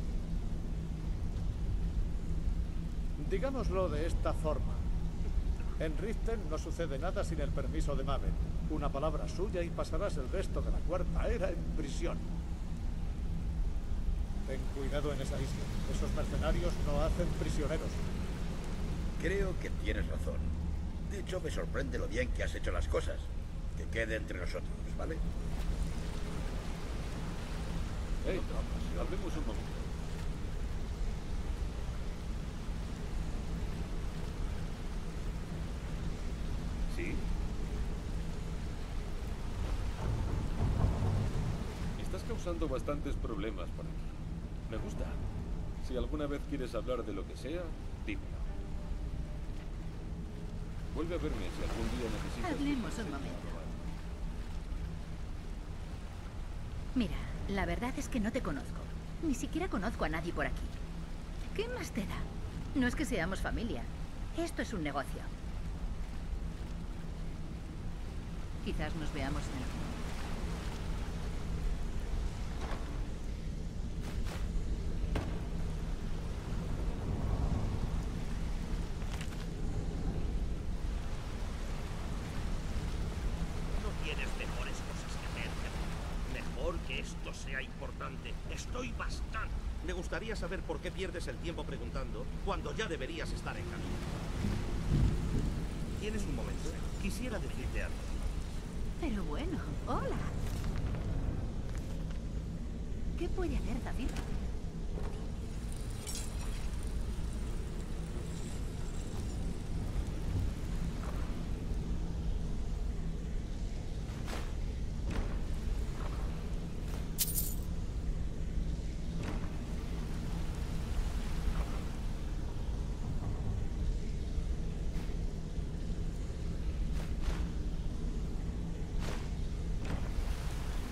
Digámoslo de esta forma. En Riften no sucede nada sin el permiso de Maven. Una palabra suya y pasarás el resto de la cuarta era en prisión. Ten cuidado en esa isla. Esos mercenarios no hacen prisioneros. Creo que tienes razón. De hecho, me sorprende lo bien que has hecho las cosas. Que quede entre nosotros, ¿vale? Hey, hablemos un momento. ¿Sí? Estás causando bastantes problemas por aquí. Me gusta. Si alguna vez quieres hablar de lo que sea, dímelo. Vuelve a verme si algún día necesitas... Hablemos un momento. Mira, la verdad es que no te conozco. Ni siquiera conozco a nadie por aquí. ¿Qué más te da? No es que seamos familia. Esto es un negocio. Quizás nos veamos en el futuro. No tienes mejores cosas que hacer. Mejor que esto sea importante. Estoy bastante. Me gustaría saber por qué pierdes el tiempo preguntando cuando ya deberías estar en camino. Tienes un momento. Quisiera decirte algo. Pero bueno, hola. ¿Qué puede hacer David?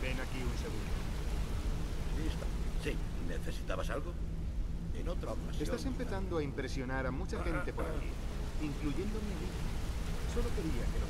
Ven aquí un segundo. Listo. Sí, ¿necesitabas algo? En otra ocasión. Estás empezando a impresionar a mucha gente por aquí, incluyéndome a mí. Solo quería que lo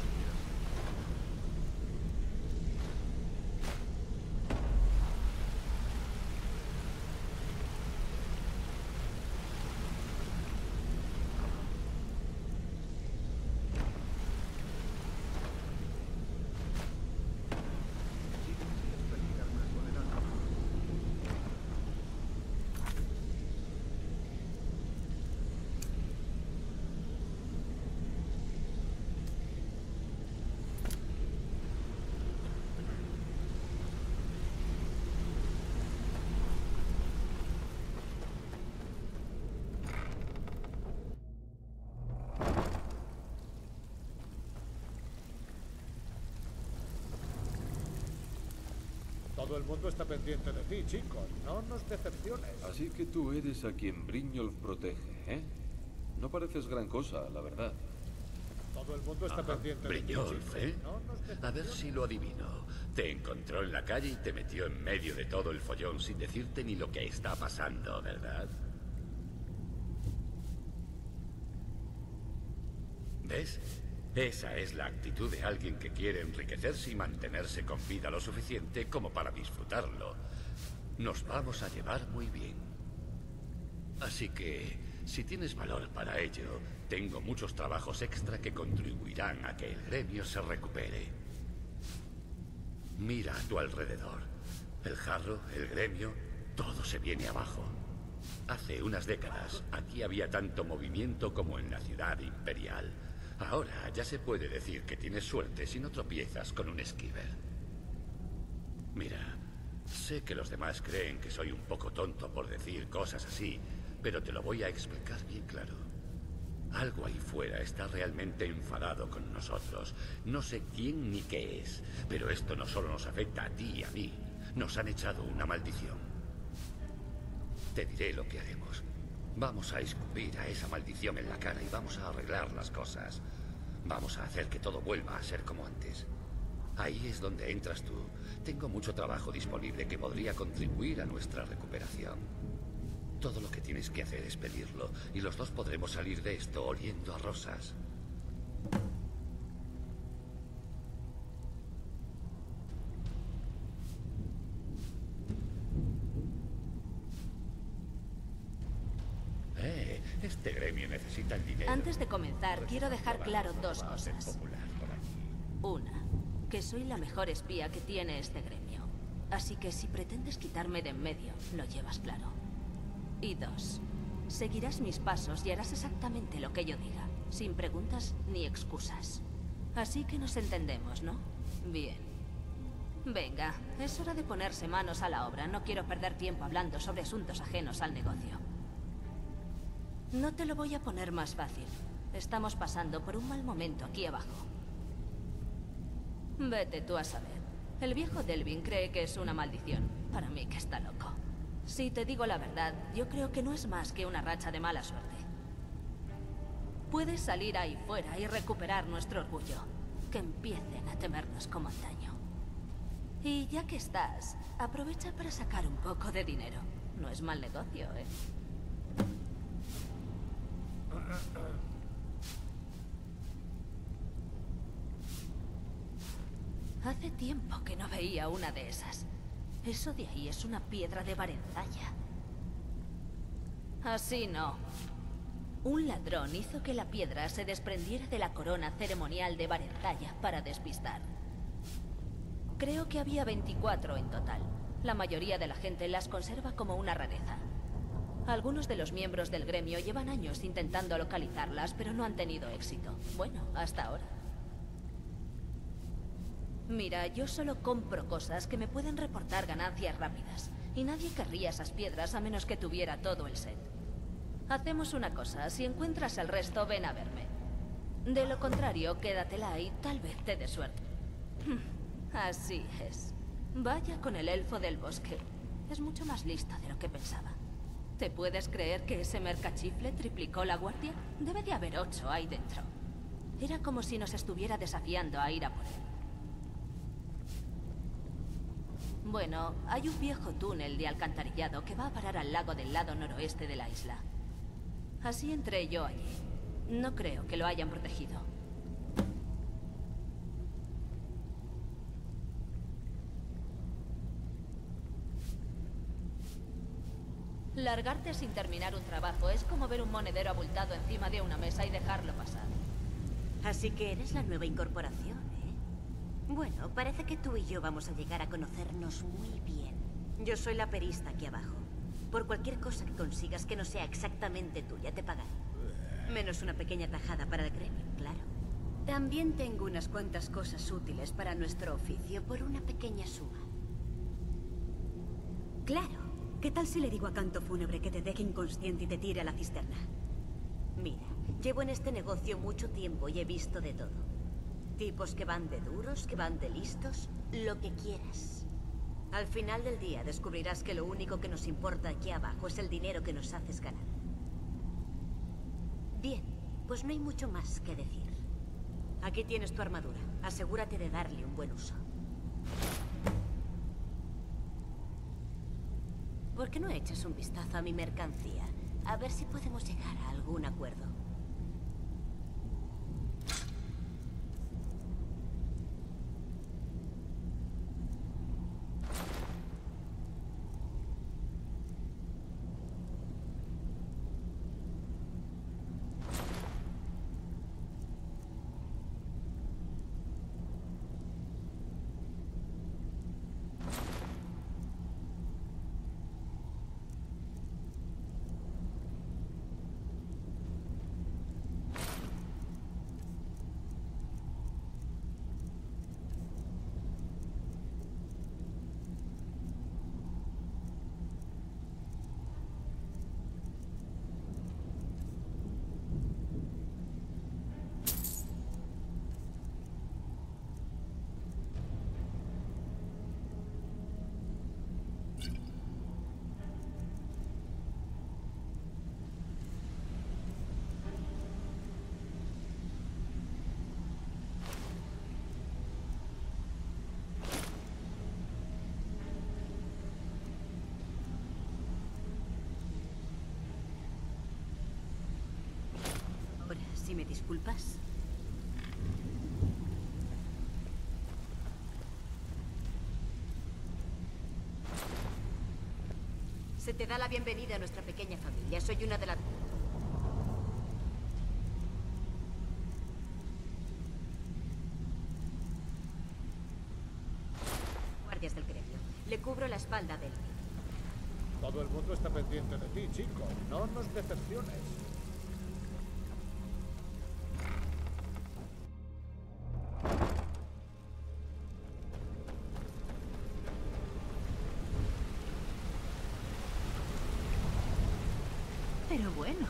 Todo el mundo está pendiente de ti, chico. No nos decepciones. Así que tú eres a quien Brynjolf protege, ¿eh? No pareces gran cosa, la verdad. Todo el mundo está pendiente de ti. ¿eh? No. A ver si lo adivino. Te encontró en la calle y te metió en medio de todo el follón sin decirte ni lo que está pasando, ¿verdad? ¿Ves? Esa es la actitud de alguien que quiere enriquecerse y mantenerse con vida lo suficiente como para disfrutarlo. Nos vamos a llevar muy bien. Así que, si tienes valor para ello, tengo muchos trabajos extra que contribuirán a que el gremio se recupere. Mira a tu alrededor. El jarro, el gremio, todo se viene abajo. Hace unas décadas, aquí había tanto movimiento como en la ciudad imperial. Ahora ya se puede decir que tienes suerte si no tropiezas con un esquiver. Mira, sé que los demás creen que soy un poco tonto por decir cosas así, pero te lo voy a explicar bien claro. Algo ahí fuera está realmente enfadado con nosotros. No sé quién ni qué es, pero esto no solo nos afecta a ti y a mí. Nos han echado una maldición. Te diré lo que haremos. Vamos a escupir a esa maldición en la cara y vamos a arreglar las cosas. Vamos a hacer que todo vuelva a ser como antes. Ahí es donde entras tú. Tengo mucho trabajo disponible que podría contribuir a nuestra recuperación. Todo lo que tienes que hacer es pedirlo y los dos podremos salir de esto oliendo a rosas. Eh, este gremio necesita el dinero. Antes de comenzar, quiero dejar claro dos cosas. Una, que soy la mejor espía que tiene este gremio. Así que si pretendes quitarme de en medio, lo llevas claro. Y dos, seguirás mis pasos y harás exactamente lo que yo diga, sin preguntas ni excusas. Así que nos entendemos, ¿no? Bien. Venga, es hora de ponerse manos a la obra. No quiero perder tiempo hablando sobre asuntos ajenos al negocio. No te lo voy a poner más fácil. Estamos pasando por un mal momento aquí abajo. Vete tú a saber. El viejo Delvin cree que es una maldición. Para mí que está loco. Si te digo la verdad, yo creo que no es más que una racha de mala suerte. Puedes salir ahí fuera y recuperar nuestro orgullo. Que empiecen a temernos como antaño. Y ya que estás, aprovecha para sacar un poco de dinero. No es mal negocio, ¿eh? Hace tiempo que no veía una de esas. Eso de ahí es una piedra de Varenzaya. Así no. Un ladrón hizo que la piedra se desprendiera de la corona ceremonial de Varenzaya para despistar. Creo que había 24 en total. La mayoría de la gente las conserva como una rareza. Algunos de los miembros del gremio llevan años intentando localizarlas, pero no han tenido éxito. Bueno, hasta ahora. Mira, yo solo compro cosas que me pueden reportar ganancias rápidas. Y nadie querría esas piedras a menos que tuviera todo el set. Hacemos una cosa, si encuentras el resto, ven a verme. De lo contrario, quédatela y tal vez te dé suerte. Así es. Vaya con el elfo del bosque. Es mucho más listo de lo que pensaba. ¿Te puedes creer que ese mercachifle triplicó la guardia? Debe de haber ocho ahí dentro. Era como si nos estuviera desafiando a ir a por él. Bueno, hay un viejo túnel de alcantarillado que va a parar al lago del lado noroeste de la isla. Así entré yo allí. No creo que lo hayan protegido. Largarte sin terminar un trabajo es como ver un monedero abultado encima de una mesa y dejarlo pasar. Así que eres la nueva incorporación, ¿eh? Bueno, parece que tú y yo vamos a llegar a conocernos muy bien. Yo soy la perista aquí abajo. Por cualquier cosa que consigas que no sea exactamente tuya, te pagaré. Menos una pequeña tajada para el gremio, claro. También tengo unas cuantas cosas útiles para nuestro oficio por una pequeña suma. Claro. ¿Qué tal si le digo a Canto Fúnebre que te deje inconsciente y te tire a la cisterna? Mira, llevo en este negocio mucho tiempo y he visto de todo. Tipos que van de duros, que van de listos, lo que quieras. Al final del día descubrirás que lo único que nos importa aquí abajo es el dinero que nos haces ganar. Bien, pues no hay mucho más que decir. Aquí tienes tu armadura. Asegúrate de darle un buen uso. ¿Por qué no echas un vistazo a mi mercancía? A ver si podemos llegar a algún acuerdo. Ahora, si me disculpas. Se te da la bienvenida a nuestra pequeña familia. Soy una de las... Guardias del gremio. Le cubro la espalda del... Todo el mundo está pendiente de ti, chico. No nos decepciones. Bueno,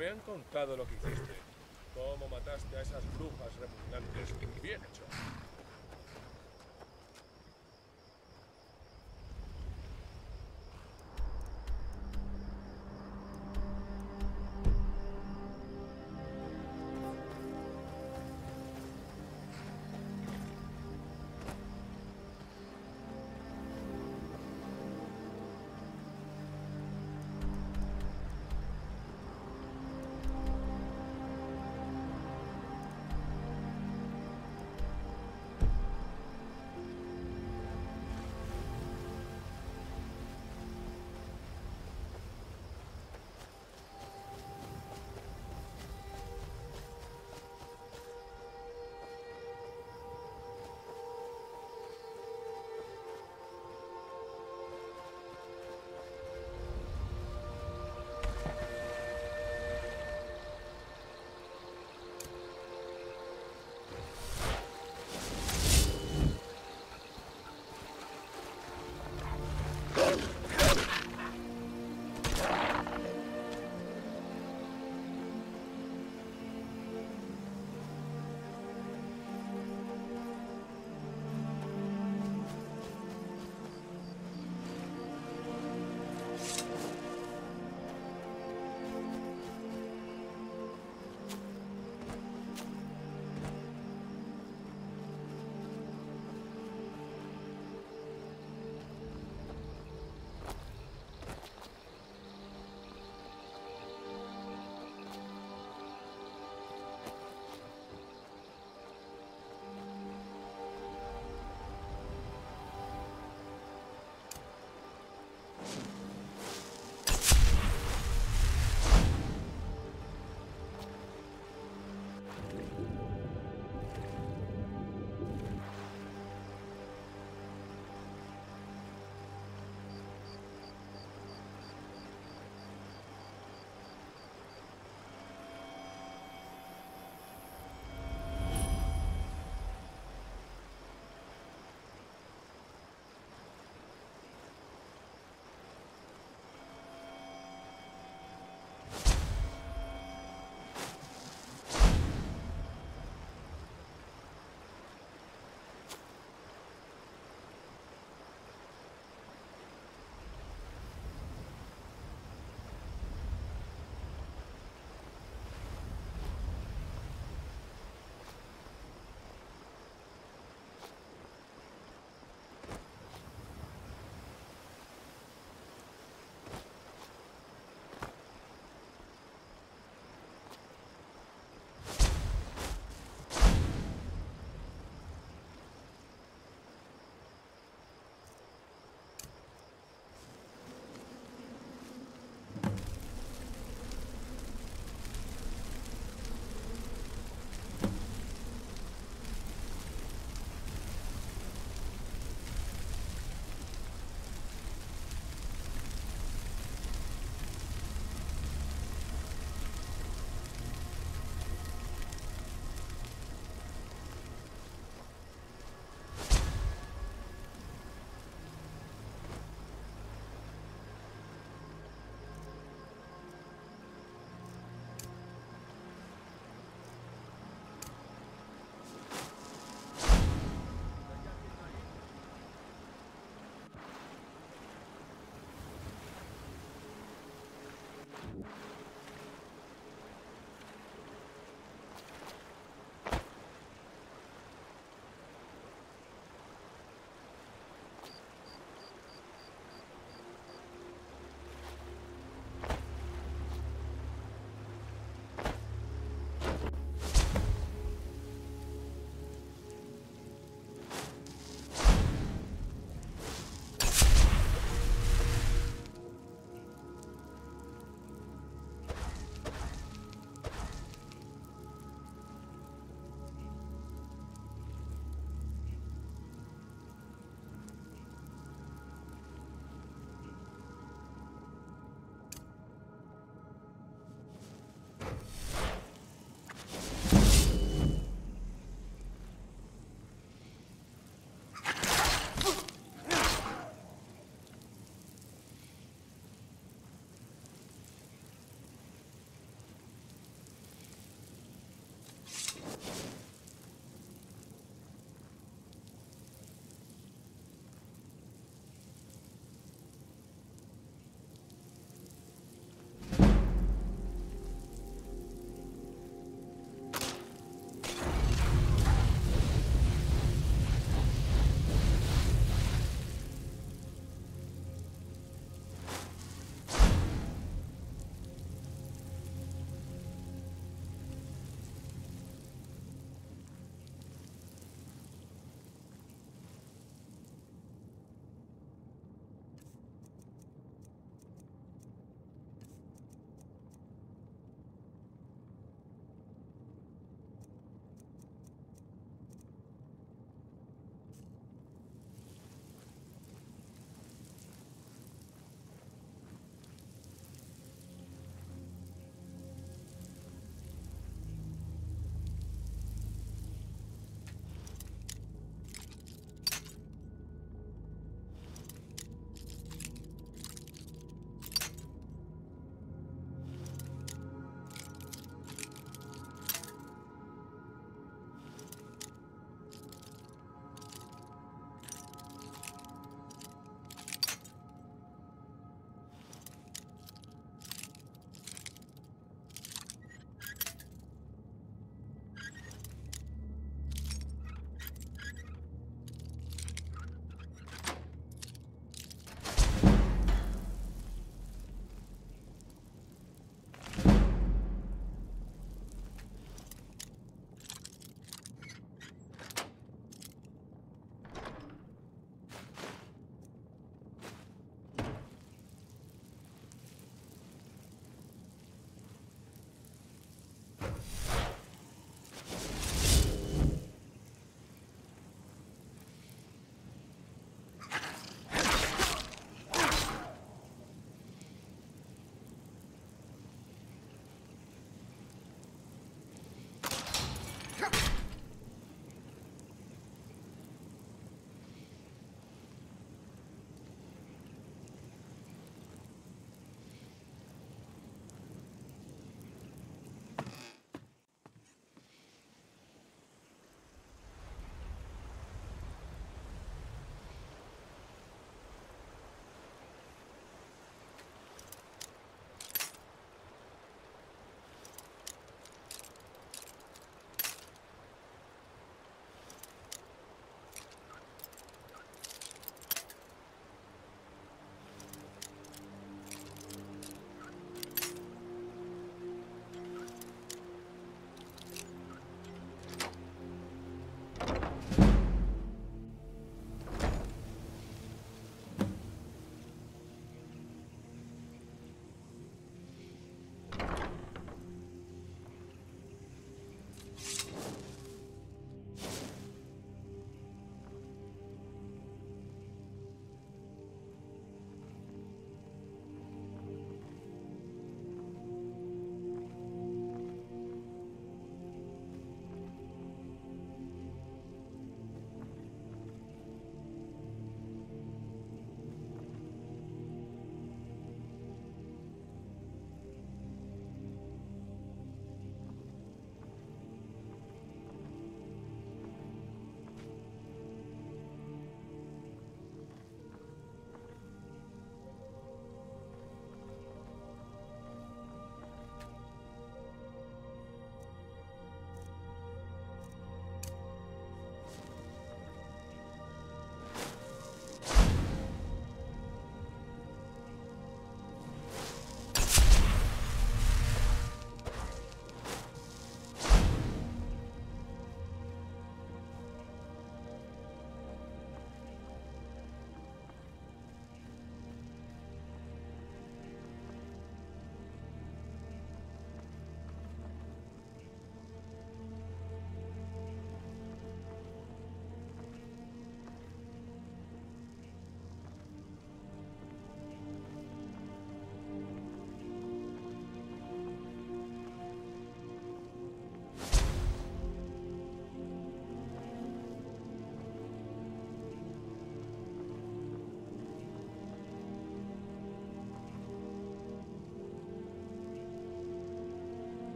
Me han contado lo que hiciste. Cómo mataste a esas brujas repugnantes. Bien hecho.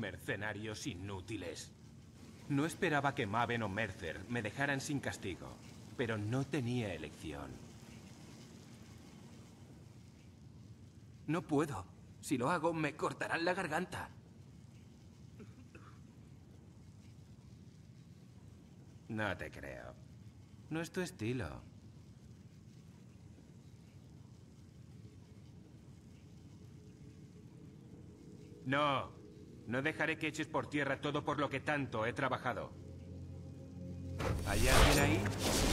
Mercenarios inútiles. No esperaba que Maven o Mercer me dejaran sin castigo, pero no tenía elección. No puedo. Si lo hago, me cortarán la garganta. No te creo. No es tu estilo. No. No dejaré que eches por tierra todo por lo que tanto he trabajado. ¿Hay alguien ahí?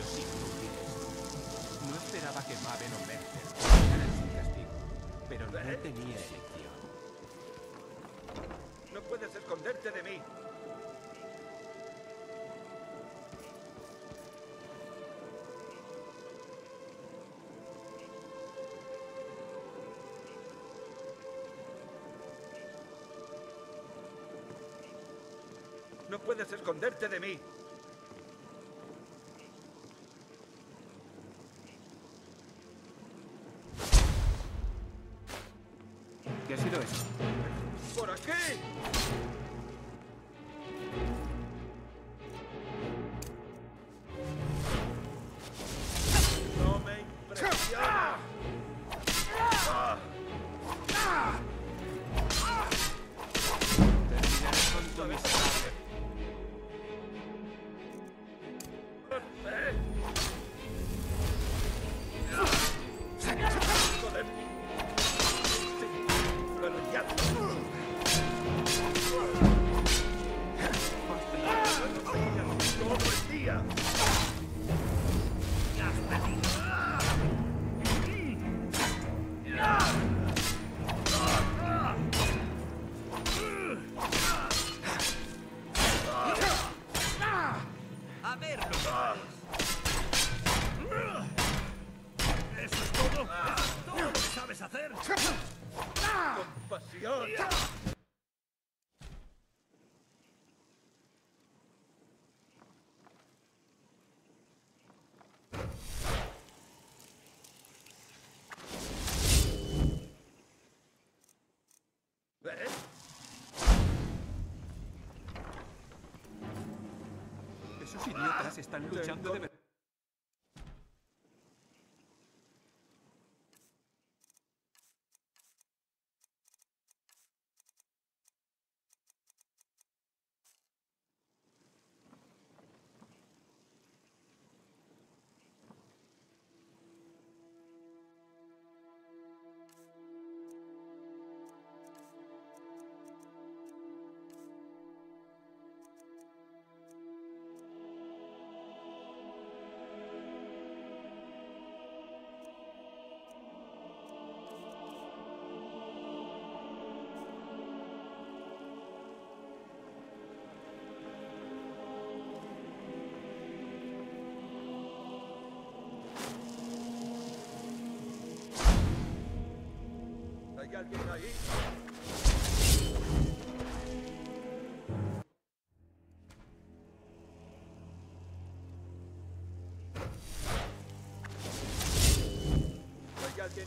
No esperaba que Maven o Mercer pagaran su castigo, pero no ¿Eh? tenía elección. No puedes esconderte de mí. No puedes esconderte de mí. Esos idiotas están luchando de verdad.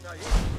¿Hay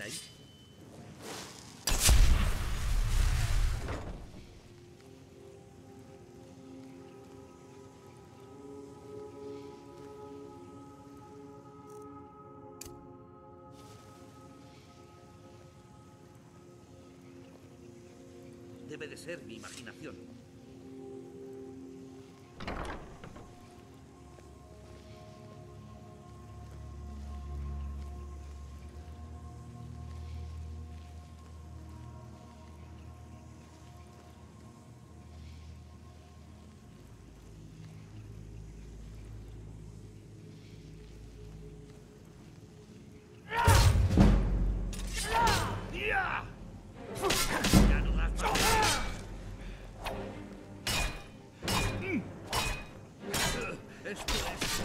ahí? Debe de ser mi imaginación.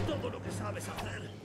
Todo lo que sabes hacer.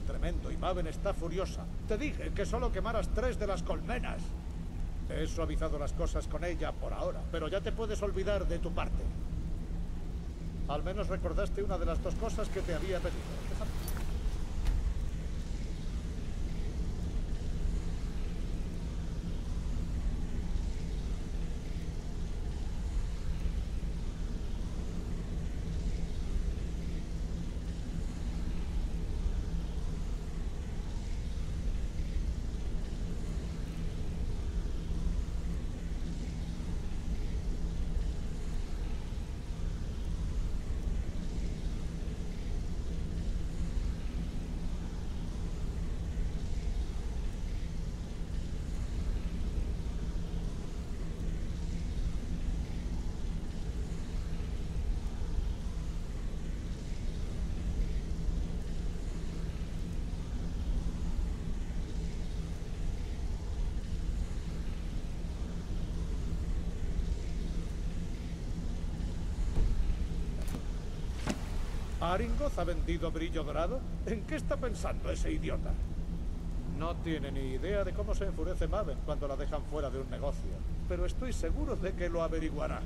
Tremendo y Maven está furiosa. Te dije que solo quemaras tres de las colmenas. He suavizado las cosas con ella por ahora, pero ya te puedes olvidar de tu parte. Al menos recordaste una de las dos cosas que te había pedido. ¿Aringoz ha vendido brillo dorado? ¿En qué está pensando ese idiota? No tiene ni idea de cómo se enfurece Maven cuando la dejan fuera de un negocio, pero estoy seguro de que lo averiguará.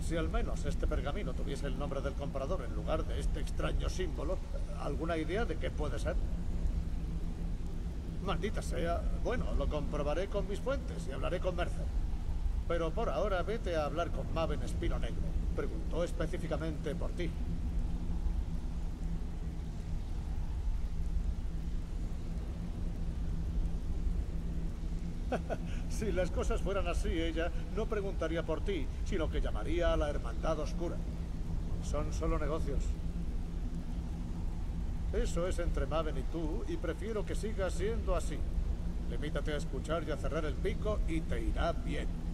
Si al menos este pergamino tuviese el nombre del comprador en lugar de este extraño símbolo, ¿alguna idea de qué puede ser? Maldita sea. Bueno, lo comprobaré con mis fuentes y hablaré con Mercer. Pero por ahora vete a hablar con Maven Espino Negro. Preguntó específicamente por ti. si las cosas fueran así, ella no preguntaría por ti, sino que llamaría a la Hermandad Oscura. Son solo negocios. Eso es entre Maven y tú, y prefiero que siga siendo así. Limítate a escuchar y a cerrar el pico y te irá bien.